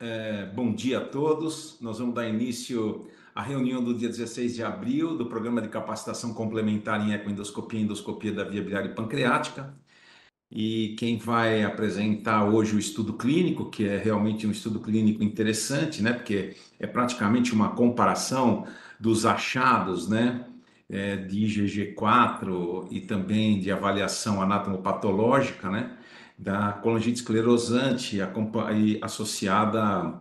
é, bom dia a todos. Nós vamos dar início à reunião do dia 16 de abril do programa de capacitação complementar em ecoendoscopia e endoscopia da via biliar pancreática. E quem vai apresentar hoje o estudo clínico, que é realmente um estudo clínico interessante, né? Porque é praticamente uma comparação dos achados, né? É, de IgG4 e também de avaliação anatomopatológica, né? Da colangite esclerosante associada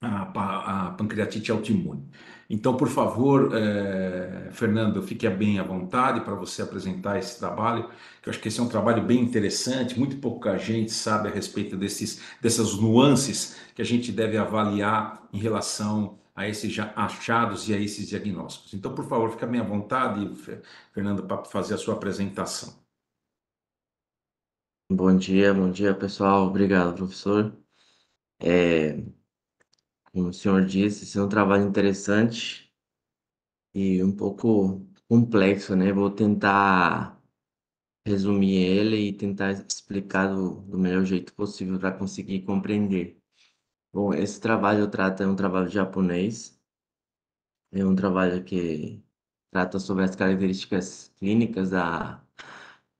à, pancreatite autoimune. Então, por favor, é, Fernando, fique bem à vontade para você apresentar esse trabalho, que eu acho que esse é um trabalho bem interessante, muito pouca gente sabe a respeito desses, dessas nuances que a gente deve avaliar em relação a esses achados e a esses diagnósticos. Então, por favor, fique bem à vontade, Fernando, para fazer a sua apresentação. Bom dia, bom dia pessoal. Obrigado, professor. É, como o senhor disse, esse é um trabalho interessante e um pouco complexo, né? Vou tentar resumir ele e tentar explicar do, do melhor jeito possível para conseguir compreender. Bom, esse trabalho trata é um trabalho japonês. É um trabalho que trata sobre as características clínicas da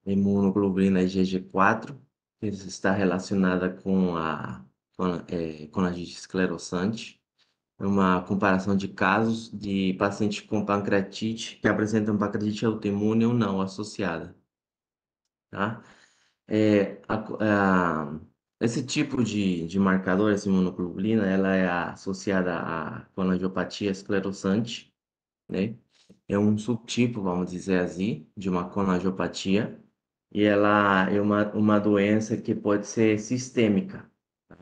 imunoglobulina IgG4, que está relacionada com a, com é, esclerosante. É uma comparação de casos de pacientes com pancreatite que apresentam pancreatite autoimune ou não associada. Tá? É, a, a, esse tipo de, de marcador, essa imunoglobulina, ela é associada à colangiopatia esclerosante, né? É um subtipo, vamos dizer assim, de uma colangiopatia e ela é uma, uma doença que pode ser sistêmica, tá?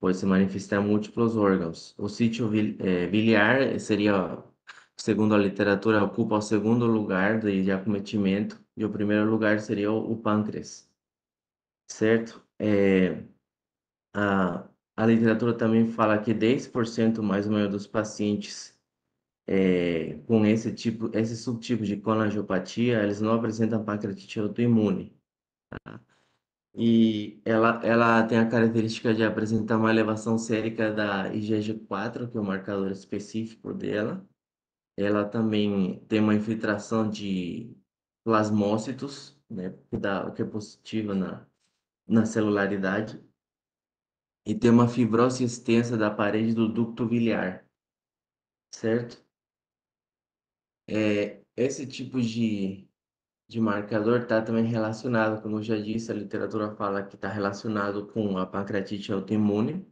pode se manifestar em múltiplos órgãos. O sítio é, biliar seria, segundo a literatura, ocupa o segundo lugar de, de acometimento e o primeiro lugar seria o, o pâncreas, certo? É, a, a literatura também fala que 10% mais ou menos dos pacientes é, com esse tipo, esse subtipo de colangiopatia, eles não apresentam pancreatite autoimune. Tá? E ela, ela tem a característica de apresentar uma elevação sérica da IgG4, que é o marcador específico dela. Ela também tem uma infiltração de plasmócitos, né, que, dá, que é positiva na, na celularidade. E tem uma fibrose extensa da parede do ducto biliar, certo? É, esse tipo de, de marcador está também relacionado, como eu já disse, a literatura fala que está relacionado com a pancreatite autoimune.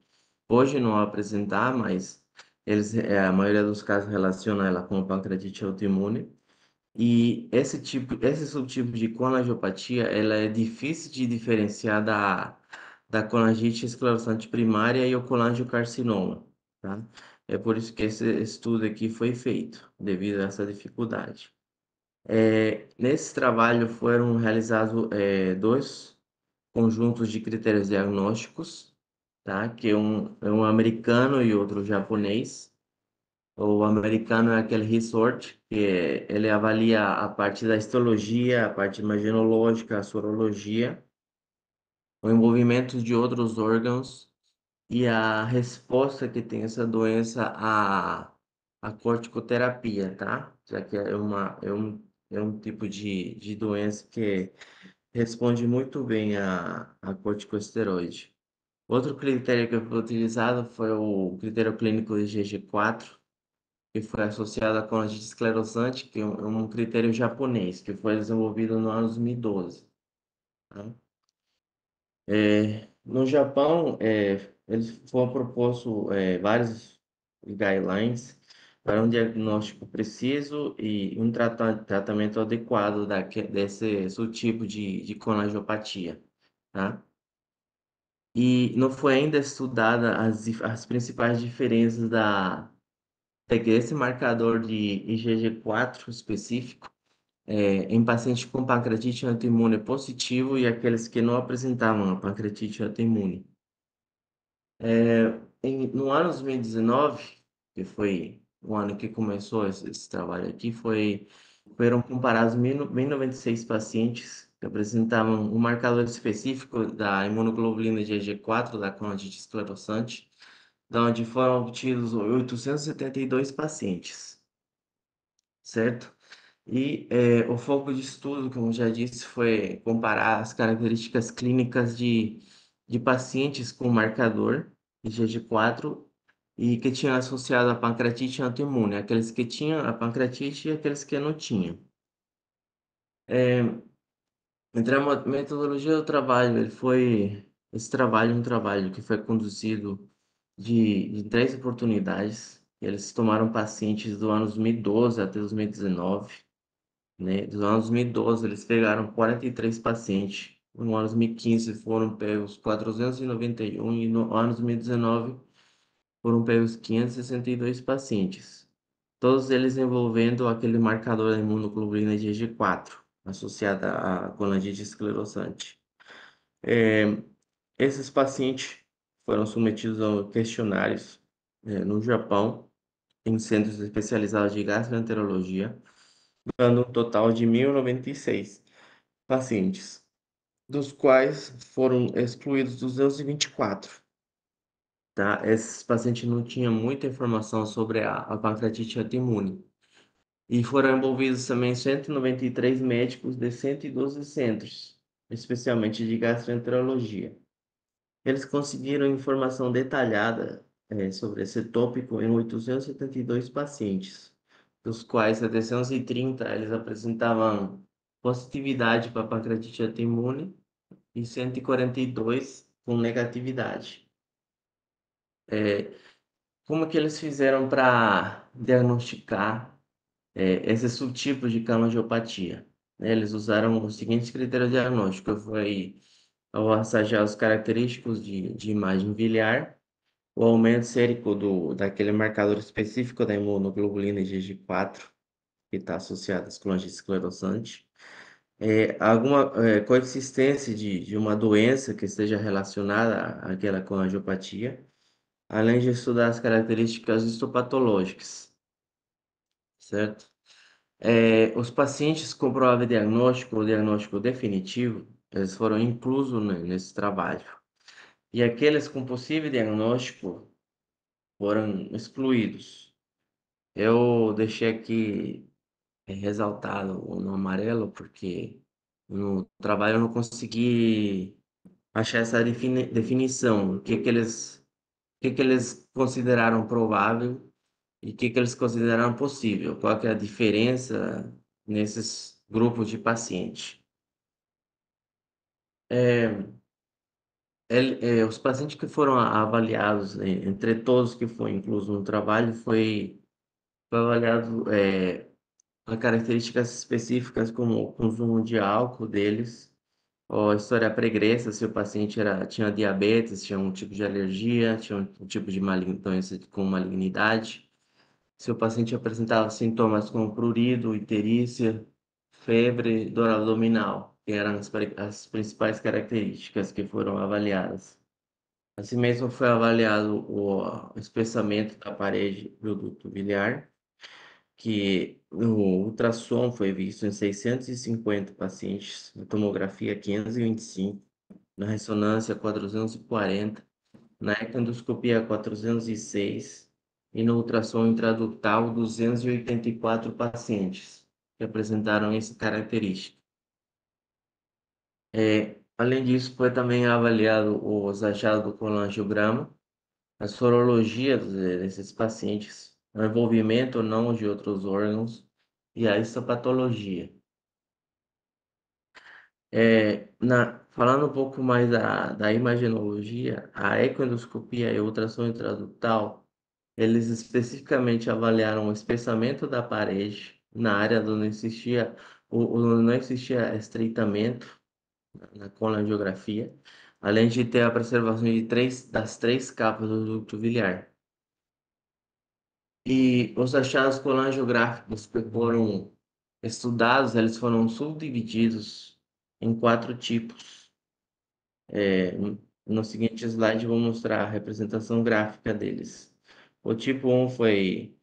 Hoje não apresentar, mas eles, é, a maioria dos casos relaciona ela com a pancreatite autoimune. E esse tipo, esse subtipo de colangiopatia, ela é difícil de diferenciar da, da colangite esclerosante primária e o colangiocarcinoma, tá? É por isso que esse estudo aqui foi feito, devido a essa dificuldade. É, nesse trabalho foram realizados é, dois conjuntos de critérios diagnósticos, tá? que é um, é um americano e outro japonês. O americano é aquele resort, que é, ele avalia a parte da histologia, a parte imaginológica, a sorologia, o envolvimento de outros órgãos e a resposta que tem essa doença à, à corticoterapia, tá? Já que é, uma, é, um, é um tipo de, de doença que responde muito bem a, a corticosteroide. Outro critério que foi utilizado foi o critério clínico de GG4, que foi associado com a esclerosante, que é um, é um critério japonês, que foi desenvolvido no ano 2012. Tá? É, no Japão, é, eles foram propostos é, vários guidelines para um diagnóstico preciso e um trata tratamento adequado da, desse subtipo de, de colangiopatia, tá? E não foi ainda estudada as, as principais diferenças da desse marcador de IgG4 específico é, em pacientes com pancreatite autoimune positivo e aqueles que não apresentavam pancreatite autoimune. É, em, no ano 2019, que foi o ano que começou esse, esse trabalho aqui, foi, foram comparados 1.096 pacientes que apresentavam um marcador específico da imunoglobulina GG4, da conjuntivite esclerosante, onde foram obtidos 872 pacientes, certo? E é, o foco de estudo, como já disse, foi comparar as características clínicas de, de pacientes com marcador IgG4 e que tinham associado a pancreatite autoimune, aqueles que tinham a pancreatite e aqueles que não tinham. É, a metodologia do trabalho, ele foi esse trabalho é um trabalho que foi conduzido de, de três oportunidades. Eles tomaram pacientes do ano 2012 até 2019. Né? Do ano 2012, eles pegaram 43 pacientes. No ano 2015 foram pegos 491 e no ano 2019 foram pegos 562 pacientes. Todos eles envolvendo aquele marcador da imunoglobulina IgG4 associada à colangite esclerosante. É, esses pacientes foram submetidos a questionários é, no Japão, em centros especializados de gastroenterologia, dando um total de 1.096 pacientes, dos quais foram excluídos 224. Tá? Esses pacientes não tinham muita informação sobre a, a pancreatite autoimune. E foram envolvidos também 193 médicos de 112 centros, especialmente de gastroenterologia. Eles conseguiram informação detalhada é, sobre esse tópico em 872 pacientes, dos quais 730 eles apresentavam positividade para pancreatite autoimune e 142 com negatividade. É, como que eles fizeram para diagnosticar é, esse subtipo de camangiopatia. Né? Eles usaram os seguintes critérios diagnósticos, foi ao assajar os característicos de, de imagem biliar, o aumento sérico do, daquele marcador específico da imunoglobulina IgG4, que está associado à esclerosante, é, alguma é, coexistência de, de uma doença que esteja relacionada àquela colangiopatia, além de estudar as características histopatológicas certo? É, os pacientes com provável diagnóstico ou diagnóstico definitivo, eles foram inclusos nesse trabalho. E aqueles com possível diagnóstico foram excluídos. Eu deixei aqui ressaltado no amarelo porque no trabalho eu não consegui achar essa defini definição, o que que eles que que eles consideraram provável e o que, que eles consideraram possível, qual que é a diferença nesses grupos de pacientes. É, é, os pacientes que foram avaliados, né, entre todos que foram inclusos no trabalho, foi, foi avaliado é, características específicas como o consumo de álcool deles, ou história pregressa, se o paciente era, tinha diabetes, tinha um tipo de alergia, tinha um, um tipo de com malignidade, se o paciente apresentava sintomas como prurido, iterícia, febre, dor abdominal, que eram as, as principais características que foram avaliadas. Assim mesmo foi avaliado o espessamento da parede do duto biliar, que no ultrassom foi visto em 650 pacientes, na tomografia 525, na ressonância 440, na econdoscopia 406, e no ultrassom intraductal 284 pacientes que apresentaram essa característica. É, além disso, foi também avaliado os achados do colangiograma, a sorologia desses pacientes, o envolvimento ou não de outros órgãos e a histopatologia. É, na, falando um pouco mais da, da a ecoendoscopia e a ultrassom intraductal eles especificamente avaliaram o espessamento da parede na área onde não existia, onde não existia estreitamento na colangiografia, além de ter a preservação de três, das três capas do ducto biliar. E os achados colangiográficos que foram estudados, eles foram subdivididos em quatro tipos. É, no seguinte slide, vou mostrar a representação gráfica deles. O tipo 1 foi,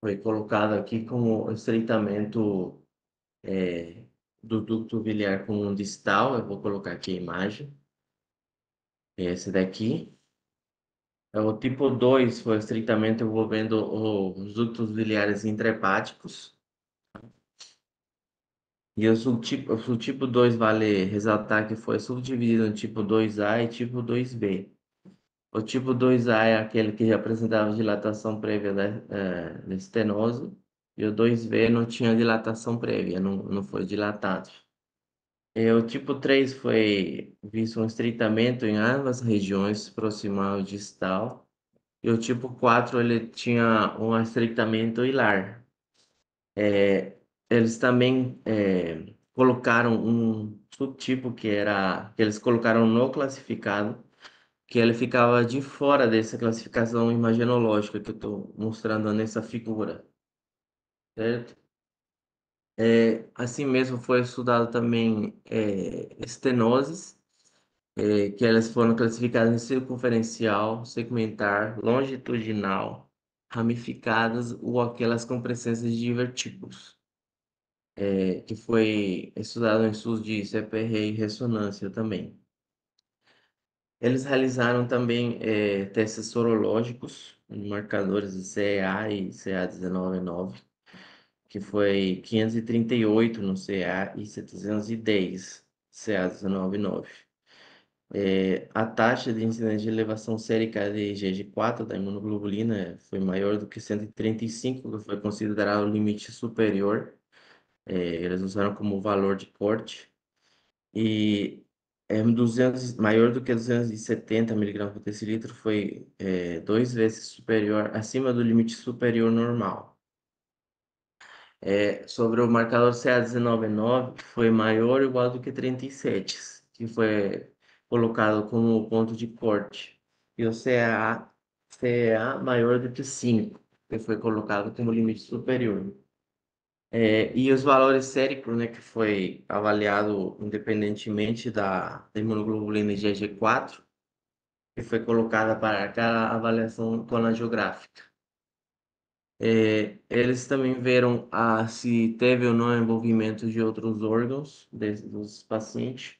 foi colocado aqui como estreitamento é, do ducto biliar com um distal, eu vou colocar aqui a imagem. Esse daqui. É o tipo 2 foi estritamente envolvendo os ductos biliares intrahepáticos. E o subtipo, o subtipo 2 vale ressaltar que foi subdividido em tipo 2A e tipo 2B. O tipo 2A é aquele que apresentava dilatação prévia da, é, da estenose, e o 2B não tinha dilatação prévia, não, não foi dilatado. O tipo 3 foi visto um estreitamento em ambas regiões, proximal e distal, e o tipo 4 ele tinha um estreitamento hilar. É, eles também é, colocaram um subtipo que era que eles colocaram no classificado, que ele ficava de fora dessa classificação imagenológica que eu estou mostrando nessa figura, certo? É, assim mesmo foi estudado também é, estenoses, é, que elas foram classificadas em circunferencial, segmentar, longitudinal, ramificadas ou aquelas com presença de divertículos é, que foi estudado em estudos de CPR e ressonância também. Eles realizaram também é, testes sorológicos, marcadores de CEA e CA199, que foi 538 no CA e 710 CA199. É, a taxa de incidência de elevação sérica de IgG4 da imunoglobulina foi maior do que 135, que foi considerado o limite superior é, eles usaram como valor de corte e é 200, maior do que 270 miligramas por decilitro, foi é, duas vezes superior, acima do limite superior normal. É, sobre o marcador CA199, foi maior ou igual do que 37, que foi colocado como ponto de corte. E o CA, CA maior do que 5, que foi colocado como limite superior. É, e os valores séricos, né, que foi avaliado independentemente da, da imunoglobulina IgG4, que foi colocada para aquela avaliação colangiográfica. É, eles também viram a, se teve ou não envolvimento de outros órgãos de, dos pacientes,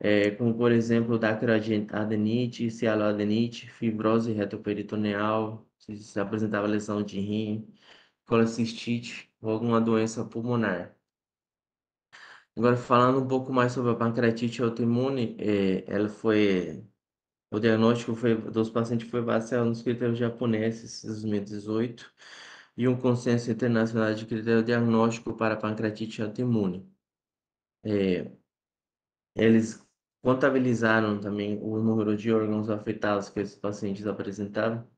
é, como por exemplo dacroadenite, cialoadenite, fibrose retoperitoneal, se, se apresentava lesão de rim, colecistite ou alguma doença pulmonar. Agora, falando um pouco mais sobre a pancreatite autoimune, é, ela foi o diagnóstico foi, dos pacientes foi baseado nos critérios japoneses de 2018 e um consenso internacional de critério diagnóstico para pancreatite autoimune. É, eles contabilizaram também o número de órgãos afetados que esses pacientes apresentaram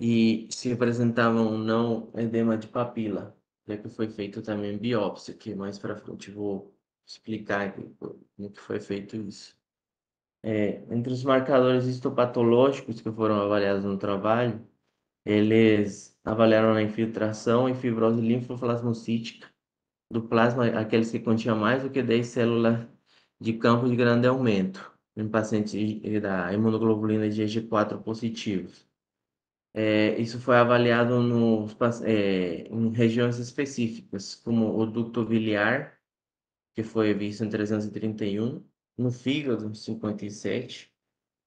e se apresentavam não edema de papila, já que foi feito também biópsia, que mais para frente vou explicar como que foi feito isso. É, entre os marcadores histopatológicos que foram avaliados no trabalho, eles avaliaram a infiltração e fibrose linfoplasmocítica do plasma, aqueles que continham mais do que 10 células de campo de grande aumento, em pacientes da imunoglobulina de IgG4 positivos. É, isso foi avaliado nos, é, em regiões específicas, como o ducto biliar, que foi visto em 331, no fígado, 57,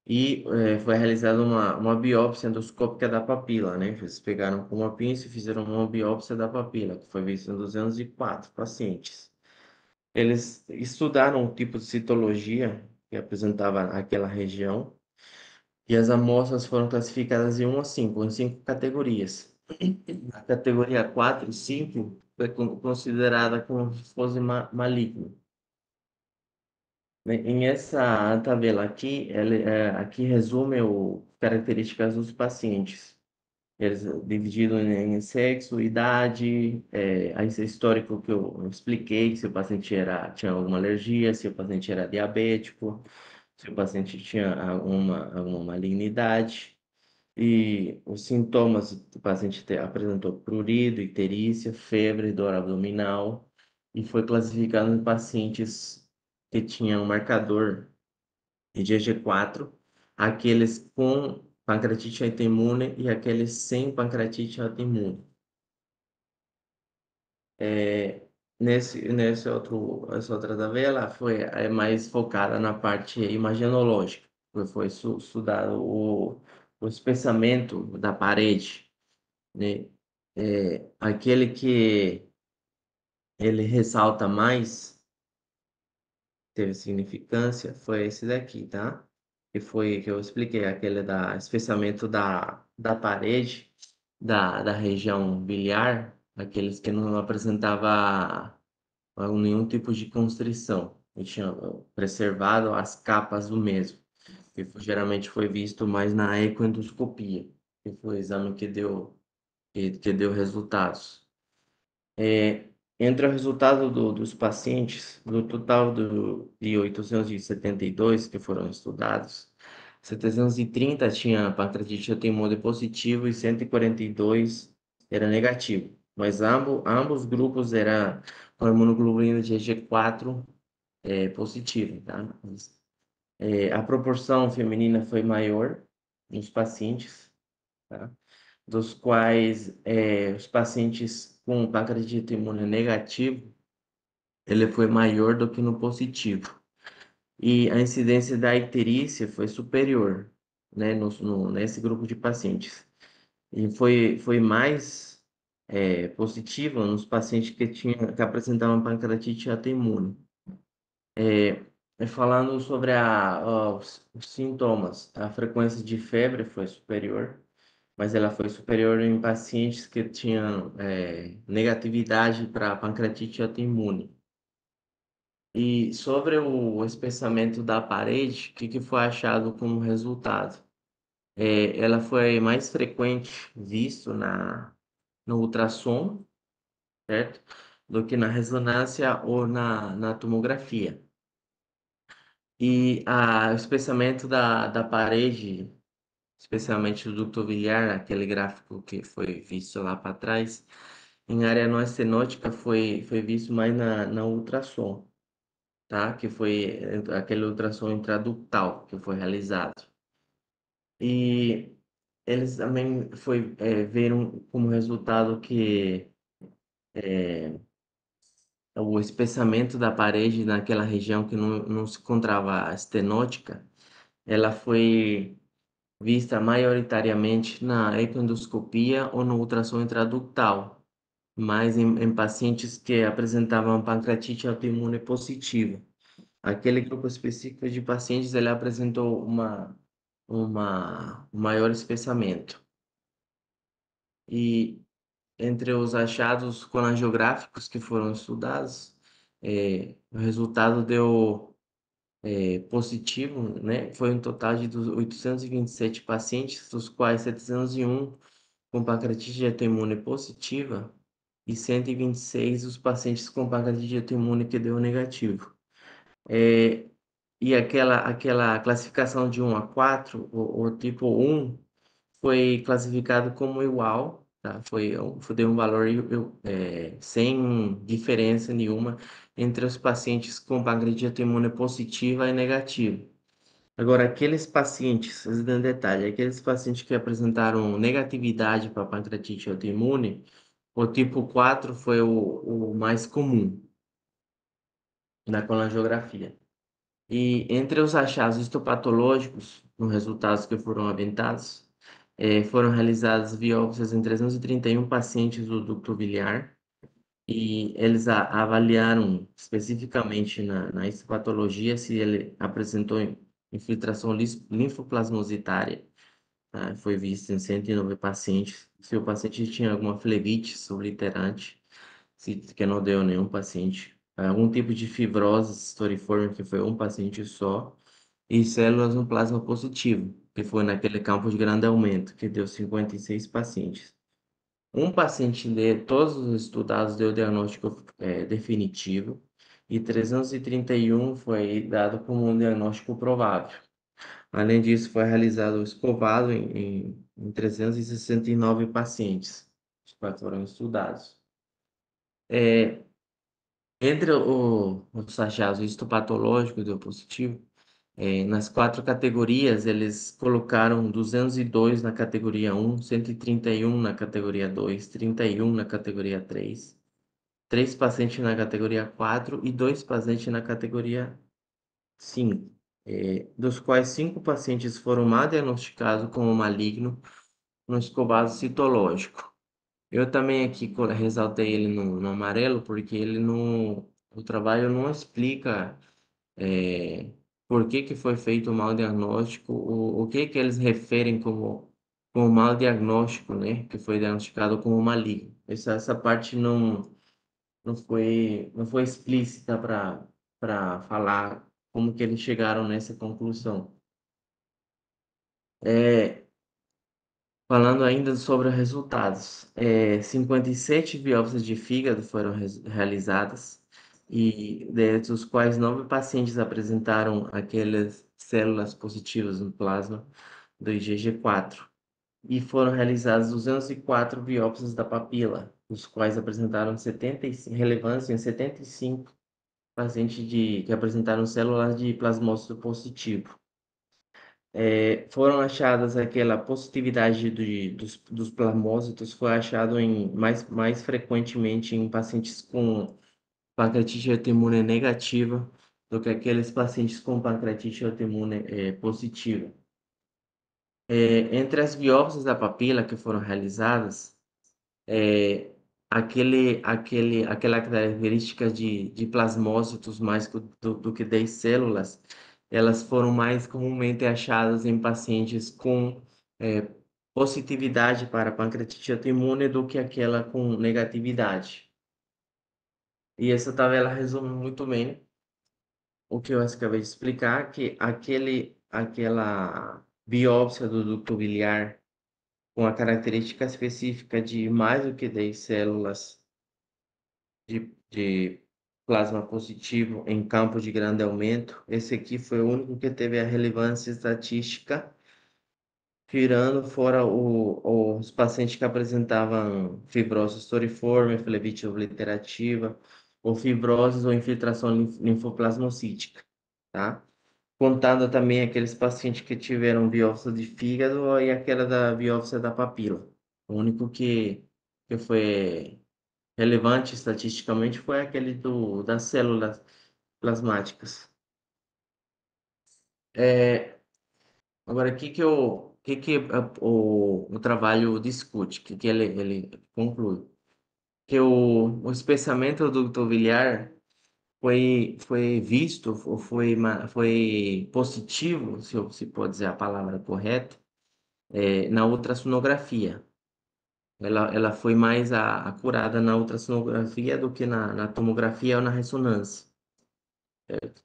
e é, foi realizada uma, uma biópsia endoscópica da papila, né? Eles pegaram com uma pinça e fizeram uma biópsia da papila, que foi vista em 204 pacientes. Eles estudaram o tipo de citologia que apresentava aquela região, e as amostras foram classificadas de 1 a 5, em cinco categorias. A categoria 4 e 5 foi considerada como se fosse maligno. Em essa tabela aqui, ele, é, aqui resume as características dos pacientes. Eles divididos em sexo, idade, é, esse histórico que eu expliquei, se o paciente era, tinha alguma alergia, se o paciente era diabético, se o paciente tinha alguma, alguma malignidade. E os sintomas, o paciente apresentou prurido, icterícia, febre, dor abdominal, e foi classificado em pacientes que tinham marcador de IgG4, aqueles com pancreatite autoimune e aqueles sem pancreatite autoimune. É, nesse, nesse outro, essa outra tabela foi é mais focada na parte imagenológica, foi, foi estudado o, o espessamento da parede, né? É, aquele que ele ressalta mais, teve significância, foi esse daqui, tá? Que foi que eu expliquei, aquele da espessamento da, da parede da, da região biliar, aqueles que não apresentava ah, nenhum tipo de constrição, e tinha preservado as capas do mesmo, que foi- geralmente foi visto mais na ecoendoscopia, que foi o exame que deu, que, que deu resultados. É, entre o resultado do, dos pacientes, do total do, de 872 que foram estudados, 730 tinha pancreatite autoimune positivo e 142 era negativo. Mas ambos, ambos grupos eram com imunoglobulina de IgG4 é, positivo, tá? É, a proporção feminina foi maior nos pacientes, tá? Dos quais é, os pacientes com pancreatite imune negativo, ele foi maior do que no positivo. E a incidência da icterícia foi superior, né, no, no- nesse grupo de pacientes. E foi, foi mais é, positiva nos pacientes que, tinha, que apresentavam pancreatite autoimune. É, falando sobre a, os, os sintomas, a frequência de febre foi superior, mas ela foi superior em pacientes que tinham é, negatividade para pancreatite autoimune. E sobre o espessamento da parede, o que, que foi achado como resultado? É, ela foi mais frequente visto na, no ultrassom, certo? Do que na ressonância ou na, na tomografia. E a, o espessamento da, da parede, especialmente do ducto biliar, aquele gráfico que foi visto lá para trás, em área não estenótica foi, foi visto mais na, na ultrassom. tá? Que foi aquele ultrassom intraductal que foi realizado. E eles também foi, eh, viram como resultado que eh, o espessamento da parede naquela região que não, não se encontrava estenótica, ela foi vista maioritariamente na ecoendoscopia ou no ultrassom intraductal, mas em, em pacientes que apresentavam pancreatite autoimune positiva. Aquele grupo específico de pacientes, ele apresentou uma, uma, um maior espessamento. E entre os achados colangiográficos que foram estudados, é, o resultado deu é, positivo, né? Foi um total de 827 pacientes, dos quais 701 com pancreatite autoimune positiva e 126 os pacientes com pancreatite autoimune que deu negativo. É, e aquela, aquela classificação de 1 a 4, o, tipo 1, foi classificado como igual, tá? Foi, foi deu um valor é, sem diferença nenhuma entre os pacientes com pancreatite autoimune positiva e negativa. Agora, aqueles pacientes, dando detalhe, aqueles pacientes que apresentaram negatividade para pancreatite autoimune, o tipo 4 foi o, o mais comum na colangiografia. E entre os achados histopatológicos, nos resultados que foram aventados, eh, foram realizadas biópsias em 331 pacientes do ducto biliar e eles avaliaram especificamente na, na histopatologia se ele apresentou infiltração linfoplasmositária. Tá? Foi visto em 109 pacientes. Se o paciente tinha alguma flebite subliterante, se, que não deu nenhum paciente algum tipo de fibrose historiforme, que foi um paciente só, e células no plasma positivo, que foi naquele campo de grande aumento, que deu 56 pacientes. Um paciente de todos os estudados deu diagnóstico é, definitivo e 331 foi dado como um diagnóstico provável. Além disso, foi realizado o escovado em, em, em 369 pacientes, quais foram estudados. É, entre o, os achados histopatológicos do positivo, é, nas quatro categorias, eles colocaram 202 na categoria 1, 131 na categoria 2, 31 na categoria 3, três pacientes na categoria 4 e dois pacientes na categoria 5, é, dos quais cinco pacientes foram mal diagnosticados como maligno no escovado citológico. Eu também aqui ressaltei ele no, no amarelo porque ele no o trabalho não explica é, por que, que foi feito o mau diagnóstico, o, o que, que eles referem como, como mau diagnóstico, né? Que foi diagnosticado como maligno. Essa, essa parte não, não foi, não foi explícita para falar como que eles chegaram nessa conclusão. É, falando ainda sobre os resultados, é, 57 biópsias de fígado foram realizadas, e dos quais nove pacientes apresentaram aquelas células positivas no plasma do IgG4 e foram realizadas 204 biópsias da papila, os quais apresentaram 75, relevância em 75 pacientes de, que apresentaram células de plasmócito positivo. É, foram achadas aquela positividade de, dos, dos plasmócitos foi achado em mais, mais frequentemente em pacientes com pancreatite autoimune negativa do que aqueles pacientes com pancreatite autoimune é, positiva. É, entre as biópsias da papila que foram realizadas, é, aquele, aquele, aquela característica de, de plasmócitos mais do, do que 10 células, elas foram mais comumente achadas em pacientes com é, positividade para pancreatite autoimune do que aquela com negatividade. E essa tabela resume muito bem o que eu acabei de explicar, que aquele, aquela biópsia do ducto biliar com a característica específica de mais do que 10 células de, de plasma positivo em campo de grande aumento, esse aqui foi o único que teve a relevância estatística tirando fora o, os pacientes que apresentavam fibrose storiforme, flebite obliterativa, ou fibrose ou infiltração linfoplasmocítica, tá? Contando também aqueles pacientes que tiveram biópsia de fígado e aquela da biópsia da papila. O único que, que foi relevante estatisticamente foi aquele do, das células plasmáticas. É, agora, o que que, eu, que, que o, o trabalho discute? O que, que ele, ele conclui? Que o, o espessamento do ducto biliar foi, foi visto, foi, foi positivo, se, eu, se pode dizer a palavra correta, é, na ultrassonografia. Ela, ela foi mais acurada na ultrassonografia do que na, na tomografia ou na ressonância. Certo?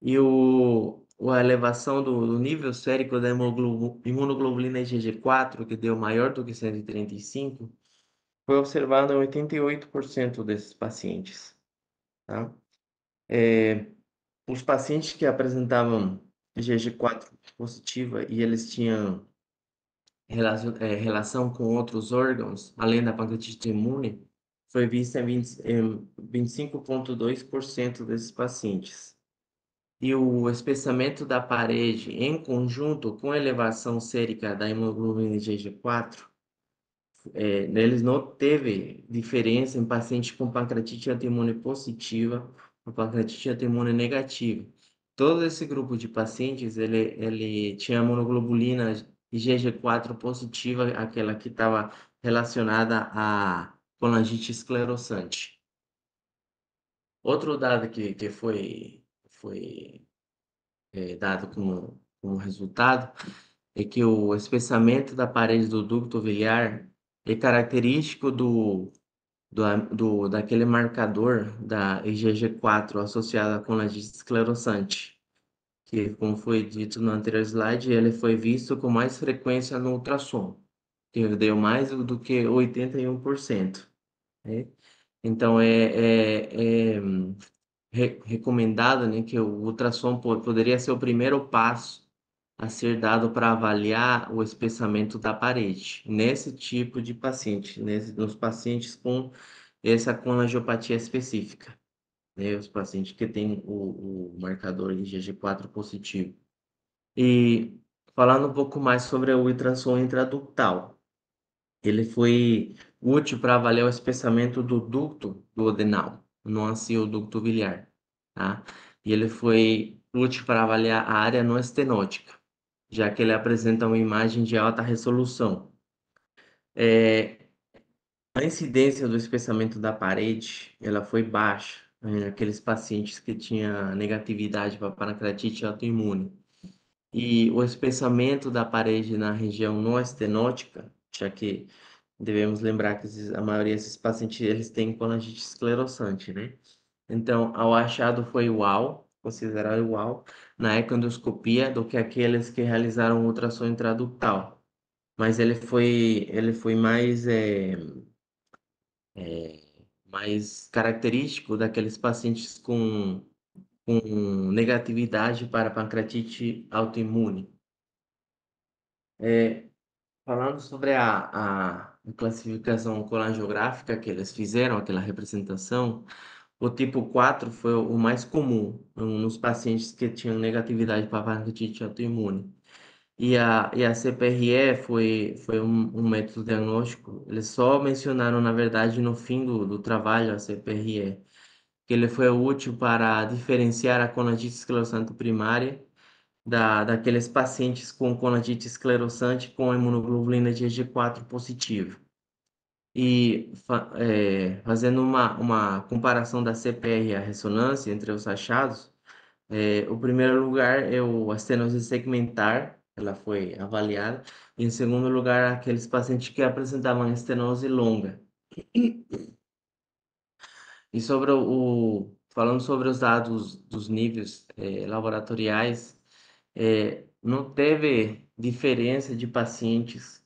E o, a elevação do, do nível sérico da imunoglobulina IgG4, que deu maior do que 135, foi observado em 88% desses pacientes. Tá? É, os pacientes que apresentavam IgG4 positiva e eles tinham relação, é, relação com outros órgãos, além da pancreatite imune, foi vista em, em 25,2% desses pacientes. E o espessamento da parede em conjunto com elevação sérica da hemoglobina IgG4 é, eles não teve diferença em pacientes com pancreatite autoimune positiva ou pancreatite autoimune negativa. Todo esse grupo de pacientes, ele, ele tinha monoglobulina IgG4 positiva, aquela que estava relacionada à colangite esclerosante. Outro dado que, que foi, foi é, dado como, como resultado é que o espessamento da parede do ducto biliar é característico do, do, do, daquele marcador da IgG4 associada com a esclerosante, que, como foi dito no anterior slide, ele foi visto com mais frequência no ultrassom, que deu mais do que 81%. Né? Então, é, é, é re, recomendado né, que o ultrassom poderia ser o primeiro passo a ser dado para avaliar o espessamento da parede nesse tipo de paciente, nesse, nos pacientes com essa colangiopatia específica, né, os pacientes que têm o, o marcador IgG4 positivo. E falando um pouco mais sobre o ultrassom intraductal, ele foi útil para avaliar o espessamento do ducto duodenal, não assim o ducto biliar, tá? E ele foi útil para avaliar a área não estenótica, já que ele apresenta uma imagem de alta resolução. É, a incidência do espessamento da parede, ela foi baixa naqueles né, pacientes que tinham negatividade para pancreatite autoimune. E o espessamento da parede na região não estenótica, já que devemos lembrar que a maioria desses pacientes eles têm colangite esclerosante, né? Então, o achado foi uau, considerado uau, na ecoendoscopia do que aqueles que realizaram ultrassom intraductal. Mas ele foi, ele foi mais, é, é, mais característico daqueles pacientes com, com negatividade para pancreatite autoimune. É, falando sobre a, a classificação colangiográfica que eles fizeram, aquela representação, o tipo 4 foi o mais comum nos pacientes que tinham negatividade para pancreatite autoimune. E a, e a CPRE foi, foi um, um método diagnóstico, eles só mencionaram, na verdade, no fim do, do trabalho, a CPRE, que ele foi útil para diferenciar a conatite esclerosante primária da, daqueles pacientes com conatite esclerosante com imunoglobulina GG4 positiva. E é, fazendo uma, uma comparação da CPR e a ressonância entre os achados, é, o primeiro lugar é o astenose segmentar, ela foi avaliada. Em segundo lugar, aqueles pacientes que apresentavam estenose longa. E sobre o, falando sobre os dados dos níveis é, laboratoriais, é, não teve diferença de pacientes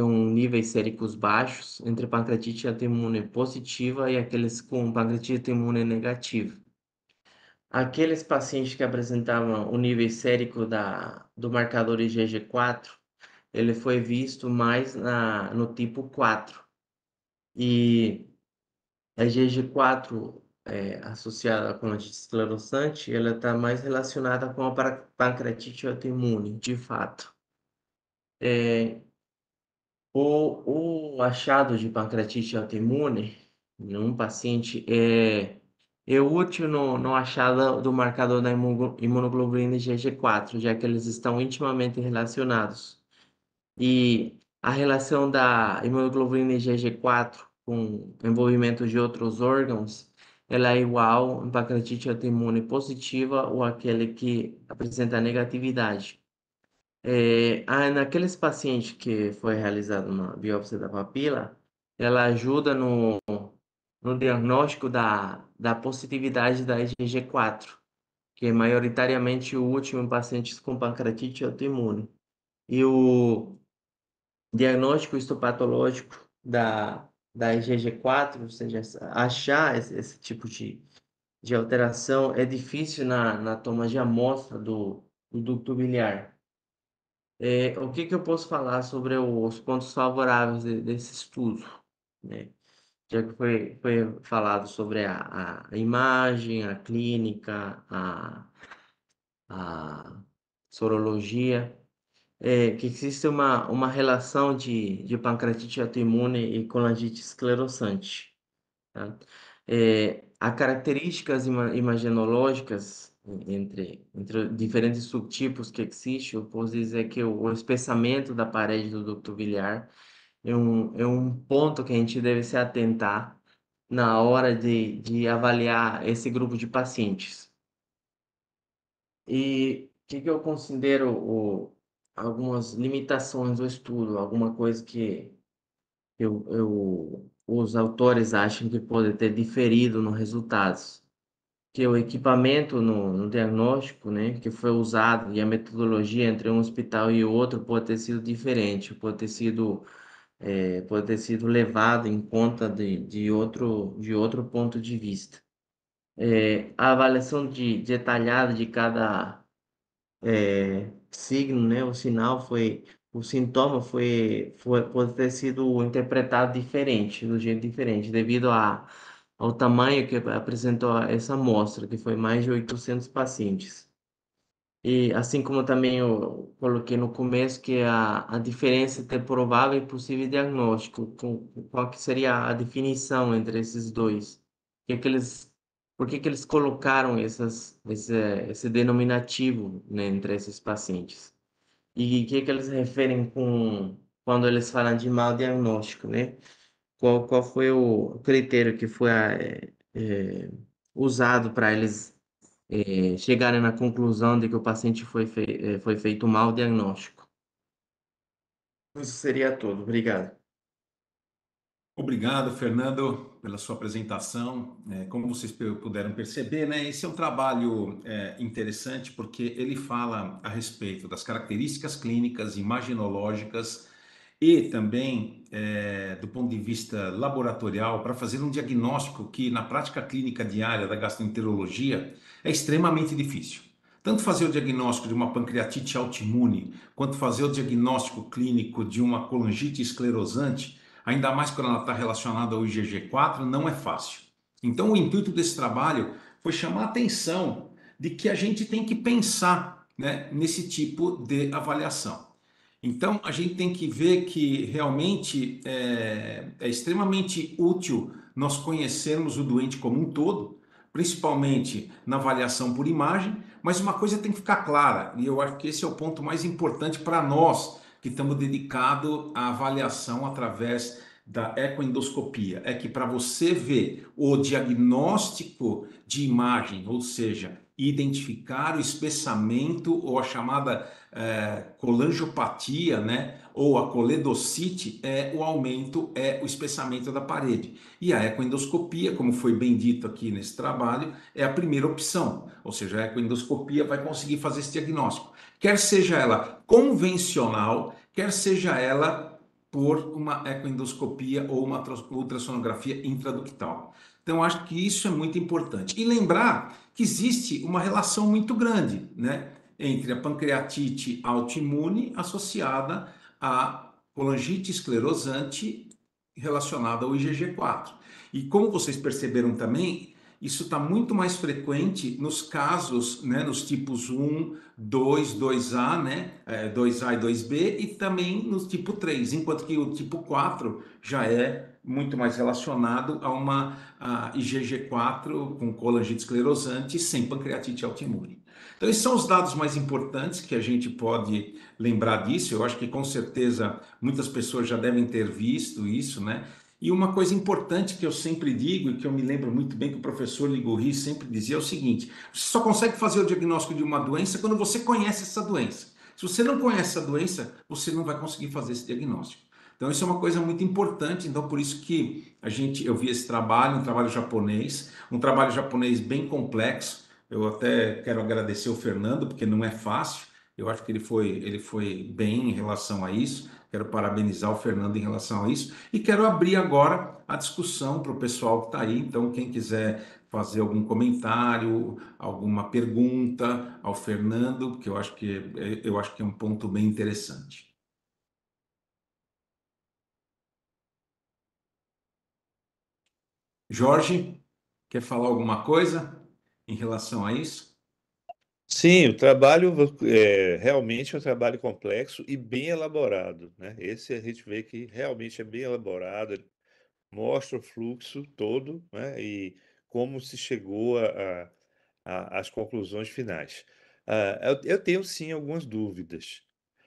com níveis séricos baixos entre pancreatite autoimune positiva e aqueles com pancreatite autoimune negativa. Aqueles pacientes que apresentavam o nível sérico da, do marcador IgG4, ele foi visto mais na, no tipo 4. E a IgG4 é, associada com a esclerosante, ela está mais relacionada com a pancreatite autoimune, de fato. É, o, o achado de pancreatite autoimune num paciente é, é útil no, no achado do marcador da imunoglobulina IgG4, já que eles estão intimamente relacionados. E a relação da imunoglobulina IgG4 com envolvimento de outros órgãos, ela é igual em pancreatite autoimune positiva ou aquele que apresenta negatividade. É, naqueles pacientes que foi realizada uma biópsia da papila, ela ajuda no, no diagnóstico da, da positividade da IgG4, que é maioritariamente o último em pacientes com pancreatite autoimune. E o diagnóstico histopatológico da, da IgG4, ou seja, achar esse, esse tipo de, de alteração é difícil na, na toma de amostra do, do ducto biliar. É, o que, que eu posso falar sobre os pontos favoráveis de, desse estudo? Né? Já que foi, foi falado sobre a, a imagem, a clínica, a, a sorologia, é, que existe uma, uma relação de, de pancreatite autoimune e colangite esclerosante. Tá? É, características imagenológicas entre, entre diferentes subtipos que existem, eu posso dizer que o, espessamento da parede do ducto biliar é um, é um ponto que a gente deve se atentar na hora de, de avaliar esse grupo de pacientes. E o que, que eu considero o, algumas limitações do estudo, alguma coisa que eu, eu, os autores acham que pode ter diferido nos resultados que o equipamento no, no, diagnóstico, né, que foi usado e a metodologia entre um hospital e outro pode ter sido diferente, pode ter sido é, pode ter sido levado em conta de, de outro de outro ponto de vista. É, a avaliação de, detalhada de cada é, signo, né, o sinal foi o sintoma foi, foi pode ter sido interpretado diferente, do jeito diferente, devido a ao tamanho que apresentou essa amostra, que foi mais de 800 pacientes. E assim como também eu coloquei no começo que a, a diferença entre provável e possível diagnóstico, com, qual que seria a definição entre esses dois? Que que eles, por que que eles colocaram essas, esse, esse denominativo, né, entre esses pacientes? E o que que eles referem com quando eles falam de mau diagnóstico, né? Qual, qual foi o critério que foi é, é, usado para eles é, chegarem na conclusão de que o paciente foi, fei é, foi feito um mau diagnóstico. Isso seria tudo. Obrigado. Obrigado, Fernando, pela sua apresentação. É, como vocês puderam perceber, né, esse é um trabalho é, interessante porque ele fala a respeito das características clínicas, imaginológicas e também é, do ponto de vista laboratorial para fazer um diagnóstico que na prática clínica diária da gastroenterologia é extremamente difícil. Tanto fazer o diagnóstico de uma pancreatite autoimune, quanto fazer o diagnóstico clínico de uma colangite esclerosante, ainda mais quando ela está relacionada ao IgG4, não é fácil. Então, o intuito desse trabalho foi chamar a atenção de que a gente tem que pensar né, nesse tipo de avaliação. Então, a gente tem que ver que realmente é, é extremamente útil nós conhecermos o doente como um todo, principalmente na avaliação por imagem, mas uma coisa tem que ficar clara, e eu acho que esse é o ponto mais importante para nós que estamos dedicados à avaliação através da ecoendoscopia, é que para você ver o diagnóstico de imagem, ou seja, identificar o espessamento ou a chamada é, colangiopatia, né, ou a coledocite, é o aumento, é o espessamento da parede. E a ecoendoscopia, como foi bem dito aqui nesse trabalho, é a primeira opção, ou seja, a ecoendoscopia vai conseguir fazer esse diagnóstico. Quer seja ela convencional, quer seja ela por uma ecoendoscopia ou uma ultrassonografia intraductal. Então, acho que isso é muito importante. E lembrar que existe uma relação muito grande, né? entre a pancreatite autoimune associada à colangite esclerosante relacionada ao IgG4. E como vocês perceberam também, isso está muito mais frequente nos casos, né, nos tipos 1, 2, 2A, né, 2A e 2B, e também no tipo 3, enquanto que o tipo 4 já é muito mais relacionado a uma a IgG4 com colangite esclerosante sem pancreatite autoimune. Então, esses são os dados mais importantes que a gente pode lembrar disso. Eu acho que com certeza muitas pessoas já devem ter visto isso, né? E uma coisa importante que eu sempre digo e que eu me lembro muito bem que o professor Ligorri sempre dizia é o seguinte: você só consegue fazer o diagnóstico de uma doença quando você conhece essa doença. Se você não conhece essa doença, você não vai conseguir fazer esse diagnóstico. Então isso é uma coisa muito importante, então por isso que a gente eu vi esse trabalho, um trabalho japonês, um trabalho japonês bem complexo, eu até quero agradecer o Fernando, porque não é fácil. Eu acho que ele foi, ele foi bem em relação a isso. Quero parabenizar o Fernando em relação a isso. E quero abrir agora a discussão para o pessoal que está aí. Então, quem quiser fazer algum comentário, alguma pergunta ao Fernando, porque eu acho que, eu acho que é um ponto bem interessante. Jorge, quer falar alguma coisa? em relação a isso? Sim, o trabalho é, realmente é um trabalho complexo e bem elaborado, né? Esse a gente vê que realmente é bem elaborado, mostra o fluxo todo, né? E como se chegou a, a, às conclusões finais. Ah, eu, eu tenho sim algumas dúvidas.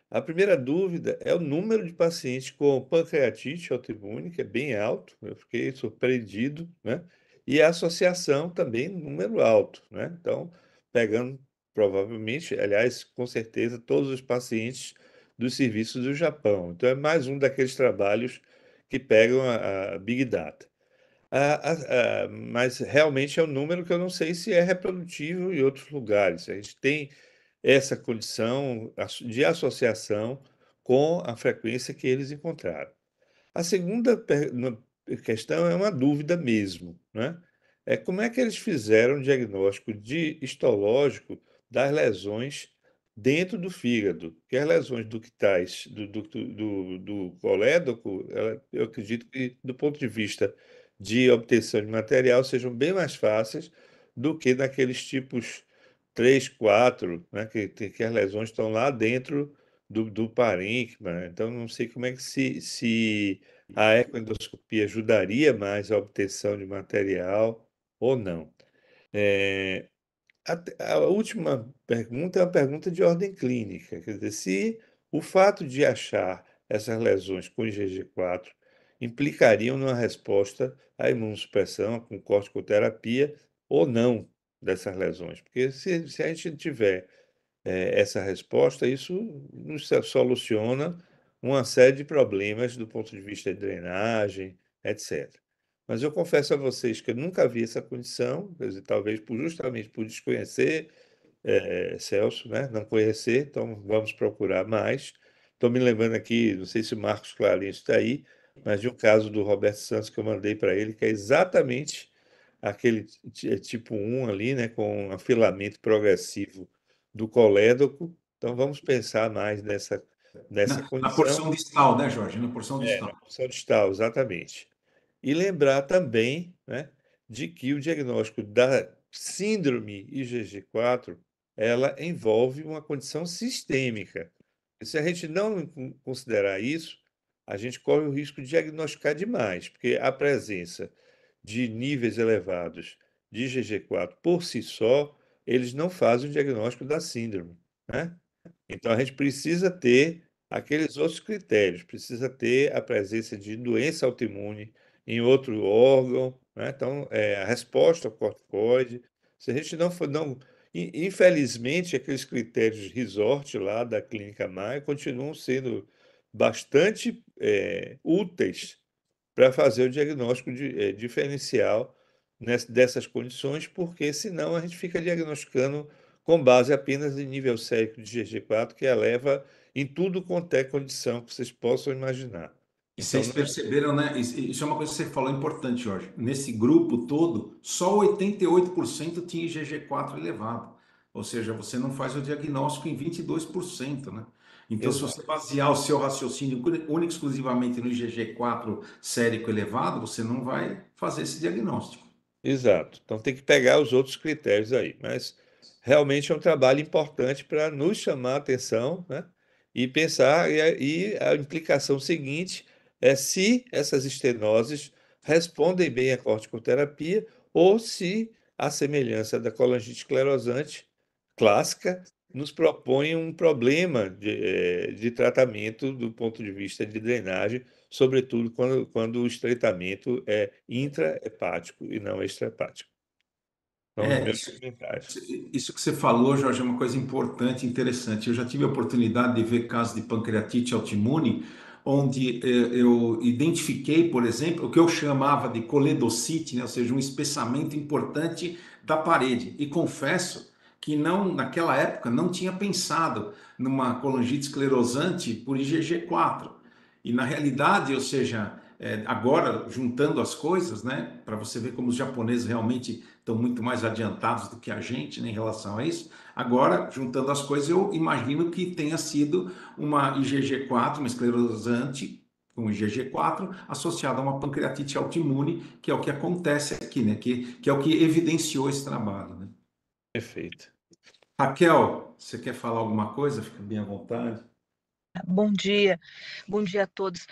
A primeira dúvida é o número de pacientes com pancreatite autoimune, que é bem alto, eu fiquei surpreendido, né? E a associação também, número alto, né? Então, pegando provavelmente, aliás, com certeza, todos os pacientes dos serviços do Japão. Então, é mais um daqueles trabalhos que pegam a, a Big Data. mas realmente é um número que eu não sei se é reprodutível em outros lugares. A gente tem essa condição de associação com a frequência que eles encontraram. A segunda questão é uma dúvida mesmo, né? É como é que eles fizeram o diagnóstico de histológico das lesões dentro do fígado, que as lesões ductais do, do, do, do colédoco, eu acredito que do ponto de vista de obtenção de material sejam bem mais fáceis do que naqueles tipos 3, 4, né, que, que as lesões estão lá dentro do, do parênquima. Então, não sei como é que se, se a ecoendoscopia ajudaria mais a obtenção de material ou não. É, a, a, última pergunta é uma pergunta de ordem clínica, quer dizer, se o fato de achar essas lesões com IgG4 implicariam numa resposta à imunossupressão com corticoterapia ou não dessas lesões. Porque se, se a gente tiver é, essa resposta, isso nos soluciona uma série de problemas do ponto de vista de drenagem, etc. Mas eu confesso a vocês que eu nunca vi essa condição, dizer, talvez por, justamente por desconhecer, é, Celso, né? não conhecer, então vamos procurar mais. Estou me lembrando aqui, não sei se o Marcos Clarinho está aí, mas de um caso do Roberto Santos que eu mandei para ele, que é exatamente aquele é tipo 1 ali, né, com afilamento progressivo do colédoco. Então vamos pensar mais nessa, nessa na, condição. Na porção distal, né, Jorge? Na porção distal. É, na porção distal, exatamente. E lembrar também né, de que o diagnóstico da síndrome IgG4 ela envolve uma condição sistêmica. E se a gente não considerar isso, a gente corre o risco de diagnosticar demais, porque a presença de níveis elevados de IgG4 por si só, eles não fazem o diagnóstico da síndrome, né? Então a gente precisa ter aqueles outros critérios, precisa ter a presença de doença autoimune em outro órgão, né? Então é, a resposta ao corticoide, se a gente não for não Infelizmente, aqueles critérios de resort lá da Clínica Maia continuam sendo bastante é, úteis para fazer o diagnóstico de, é, diferencial nessa, dessas condições, porque senão a gente fica diagnosticando com base apenas em nível sérico de GG4, que eleva em tudo quanto é condição que vocês possam imaginar. E então, vocês perceberam, né? Isso é uma coisa que você falou importante, Jorge. Nesse grupo todo, só 88% tinha IgG4 elevado. Ou seja, você não faz o diagnóstico em 22%, né? Então, Exato. se você basear o seu raciocínio único exclusivamente no IgG4 sérico elevado, você não vai fazer esse diagnóstico. Exato. Então tem que pegar os outros critérios aí. Mas realmente é um trabalho importante para nos chamar a atenção, né? E pensar, e a, e a implicação seguinte é se essas estenoses respondem bem à corticoterapia ou se a semelhança da colangite esclerosante clássica nos propõe um problema de, eh, de tratamento do ponto de vista de drenagem, sobretudo quando, quando o estreitamento é intrahepático e não extrahepático. Então, é, isso, isso, que você falou, Jorge, é uma coisa importante, interessante. Eu já tive a oportunidade de ver casos de pancreatite autoimune onde eh, eu identifiquei, por exemplo, o que eu chamava de coledocite, né? ou seja, um espessamento importante da parede. E confesso que não, naquela época, não tinha pensado numa colangite esclerosante por IgG4. E na realidade, ou seja, é, agora juntando as coisas, né, para você ver como os japoneses realmente estão muito mais adiantados do que a gente né, em relação a isso. Agora, juntando as coisas, eu imagino que tenha sido uma IgG4, uma esclerosante com IgG4 associada a uma pancreatite autoimune, que é o que acontece aqui, né, que, que é o que evidenciou esse trabalho. Né? Perfeito. Raquel, você quer falar alguma coisa? Fica bem à vontade. Bom dia, bom dia a todos.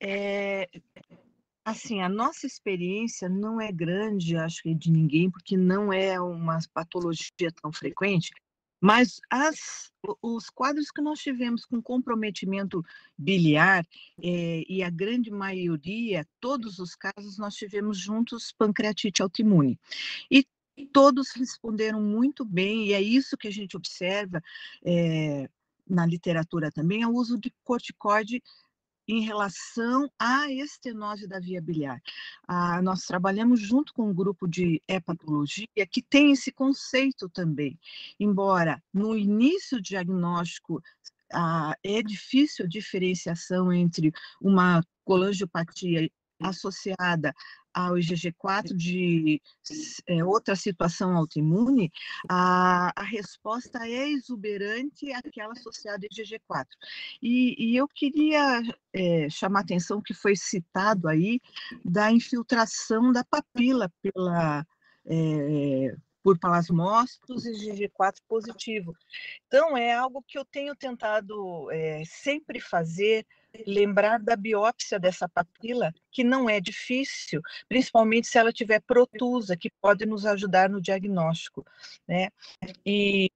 É, assim, a nossa experiência não é grande, acho que de ninguém, porque não é uma patologia tão frequente, mas as, os quadros que nós tivemos com comprometimento biliar, é, e a grande maioria, todos os casos, nós tivemos juntos pancreatite autoimune. E todos responderam muito bem, e é isso que a gente observa é, na literatura também, é o uso de corticoide em relação à estenose da via biliar. Ah, nós trabalhamos junto com um grupo de hepatologia que tem esse conceito também, embora no início diagnóstico ah, é difícil a diferenciação entre uma colangiopatia associada ao IgG4 de é, outra situação autoimune, a, a resposta é exuberante àquela associada ao IgG4. E, e eu queria é, chamar a atenção que foi citado aí da infiltração da papila pela é, por plasmócitos e GG4 positivo. Então, é algo que eu tenho tentado é, sempre fazer, lembrar da biópsia dessa papila, que não é difícil, principalmente se ela tiver protusa, que pode nos ajudar no diagnóstico, né? E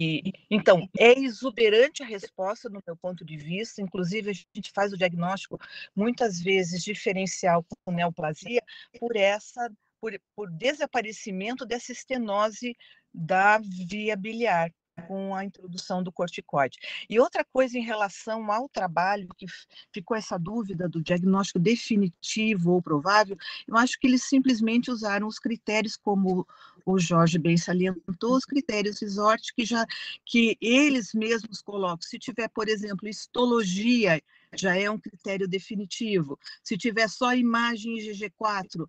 então é exuberante a resposta no meu ponto de vista, inclusive a gente faz o diagnóstico muitas vezes diferencial com neoplasia por essa por, por desaparecimento dessa estenose da via biliar com a introdução do corticoide. E outra coisa em relação ao trabalho, que ficou essa dúvida do diagnóstico definitivo ou provável, eu acho que eles simplesmente usaram os critérios como o Jorge bem salientou, os critérios resort que já que eles mesmos colocam. Se tiver, por exemplo, histologia já é um critério definitivo. Se tiver só imagem IgG4,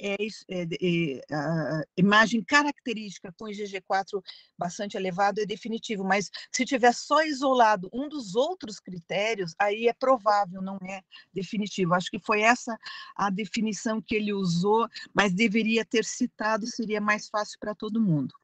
é, é, é a imagem característica com IgG4 bastante elevado é definitivo, mas se tiver só isolado um dos outros critérios, aí é provável, não é definitivo. Acho que foi essa a definição que ele usou, mas deveria ter citado, seria mais fácil para todo mundo.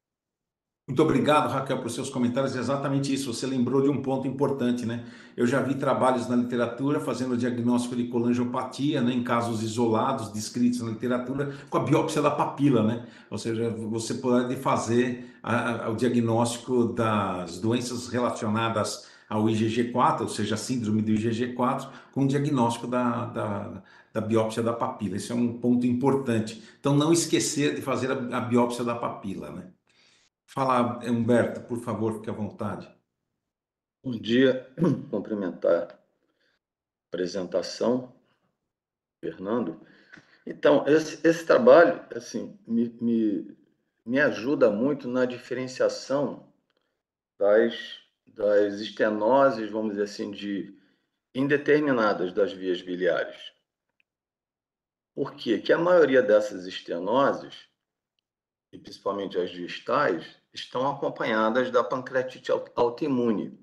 Muito obrigado, Raquel, por seus comentários. É exatamente isso. Você lembrou de um ponto importante, né? Eu já vi trabalhos na literatura fazendo o diagnóstico de colangiopatia, né, em casos isolados, descritos na literatura, com a biópsia da papila, né? Ou seja, você pode fazer a, a, o diagnóstico das doenças relacionadas ao IgG4, ou seja, a síndrome do IgG4, com o diagnóstico da, da, da biópsia da papila. Esse é um ponto importante. Então, não esquecer de fazer a, a biópsia da papila, né? Fala, Humberto, por favor, fique à vontade. Bom dia, cumprimentar a apresentação, Fernando. Então, esse, esse trabalho, assim, me, me, me ajuda muito na diferenciação das, das estenoses, vamos dizer assim, de indeterminadas das vias biliares. Por quê? Que a maioria dessas estenoses, e principalmente as distais, estão acompanhadas da pancreatite autoimune.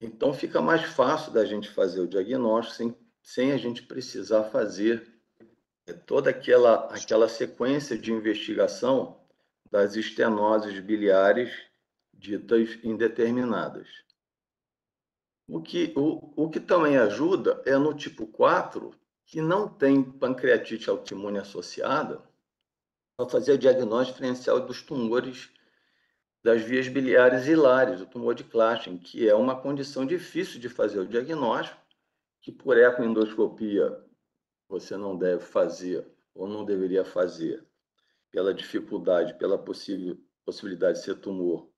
Então, fica mais fácil da gente fazer o diagnóstico sem, sem a gente precisar fazer é, toda aquela, aquela sequência de investigação das estenoses biliares ditas indeterminadas. O que, o, o que também ajuda é no tipo 4, que não tem pancreatite autoimune associada, fazer o diagnóstico diferencial dos tumores das vias biliares hilares, o tumor de Klassen, que é uma condição difícil de fazer o diagnóstico, que por ecoendoscopia você não deve fazer ou não deveria fazer pela dificuldade, pela possível possibilidade de ser tumor,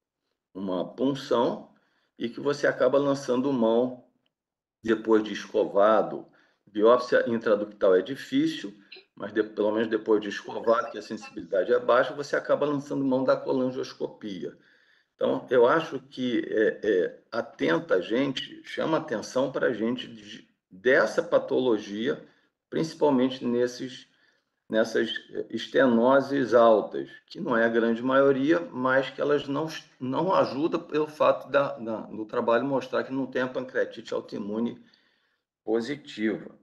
uma punção e que você acaba lançando mão depois de escovado. Biópsia intraductal é difícil, mas de, pelo menos depois de escovado, que a sensibilidade é baixa, você acaba lançando mão da colangioscopia. Então, eu acho que é, é, atenta a gente, chama atenção para a gente de, dessa patologia, principalmente nesses, nessas estenoses altas, que não é a grande maioria, mas que elas não, não ajudam pelo fato da, da, do trabalho mostrar que não tem a pancreatite autoimune positiva.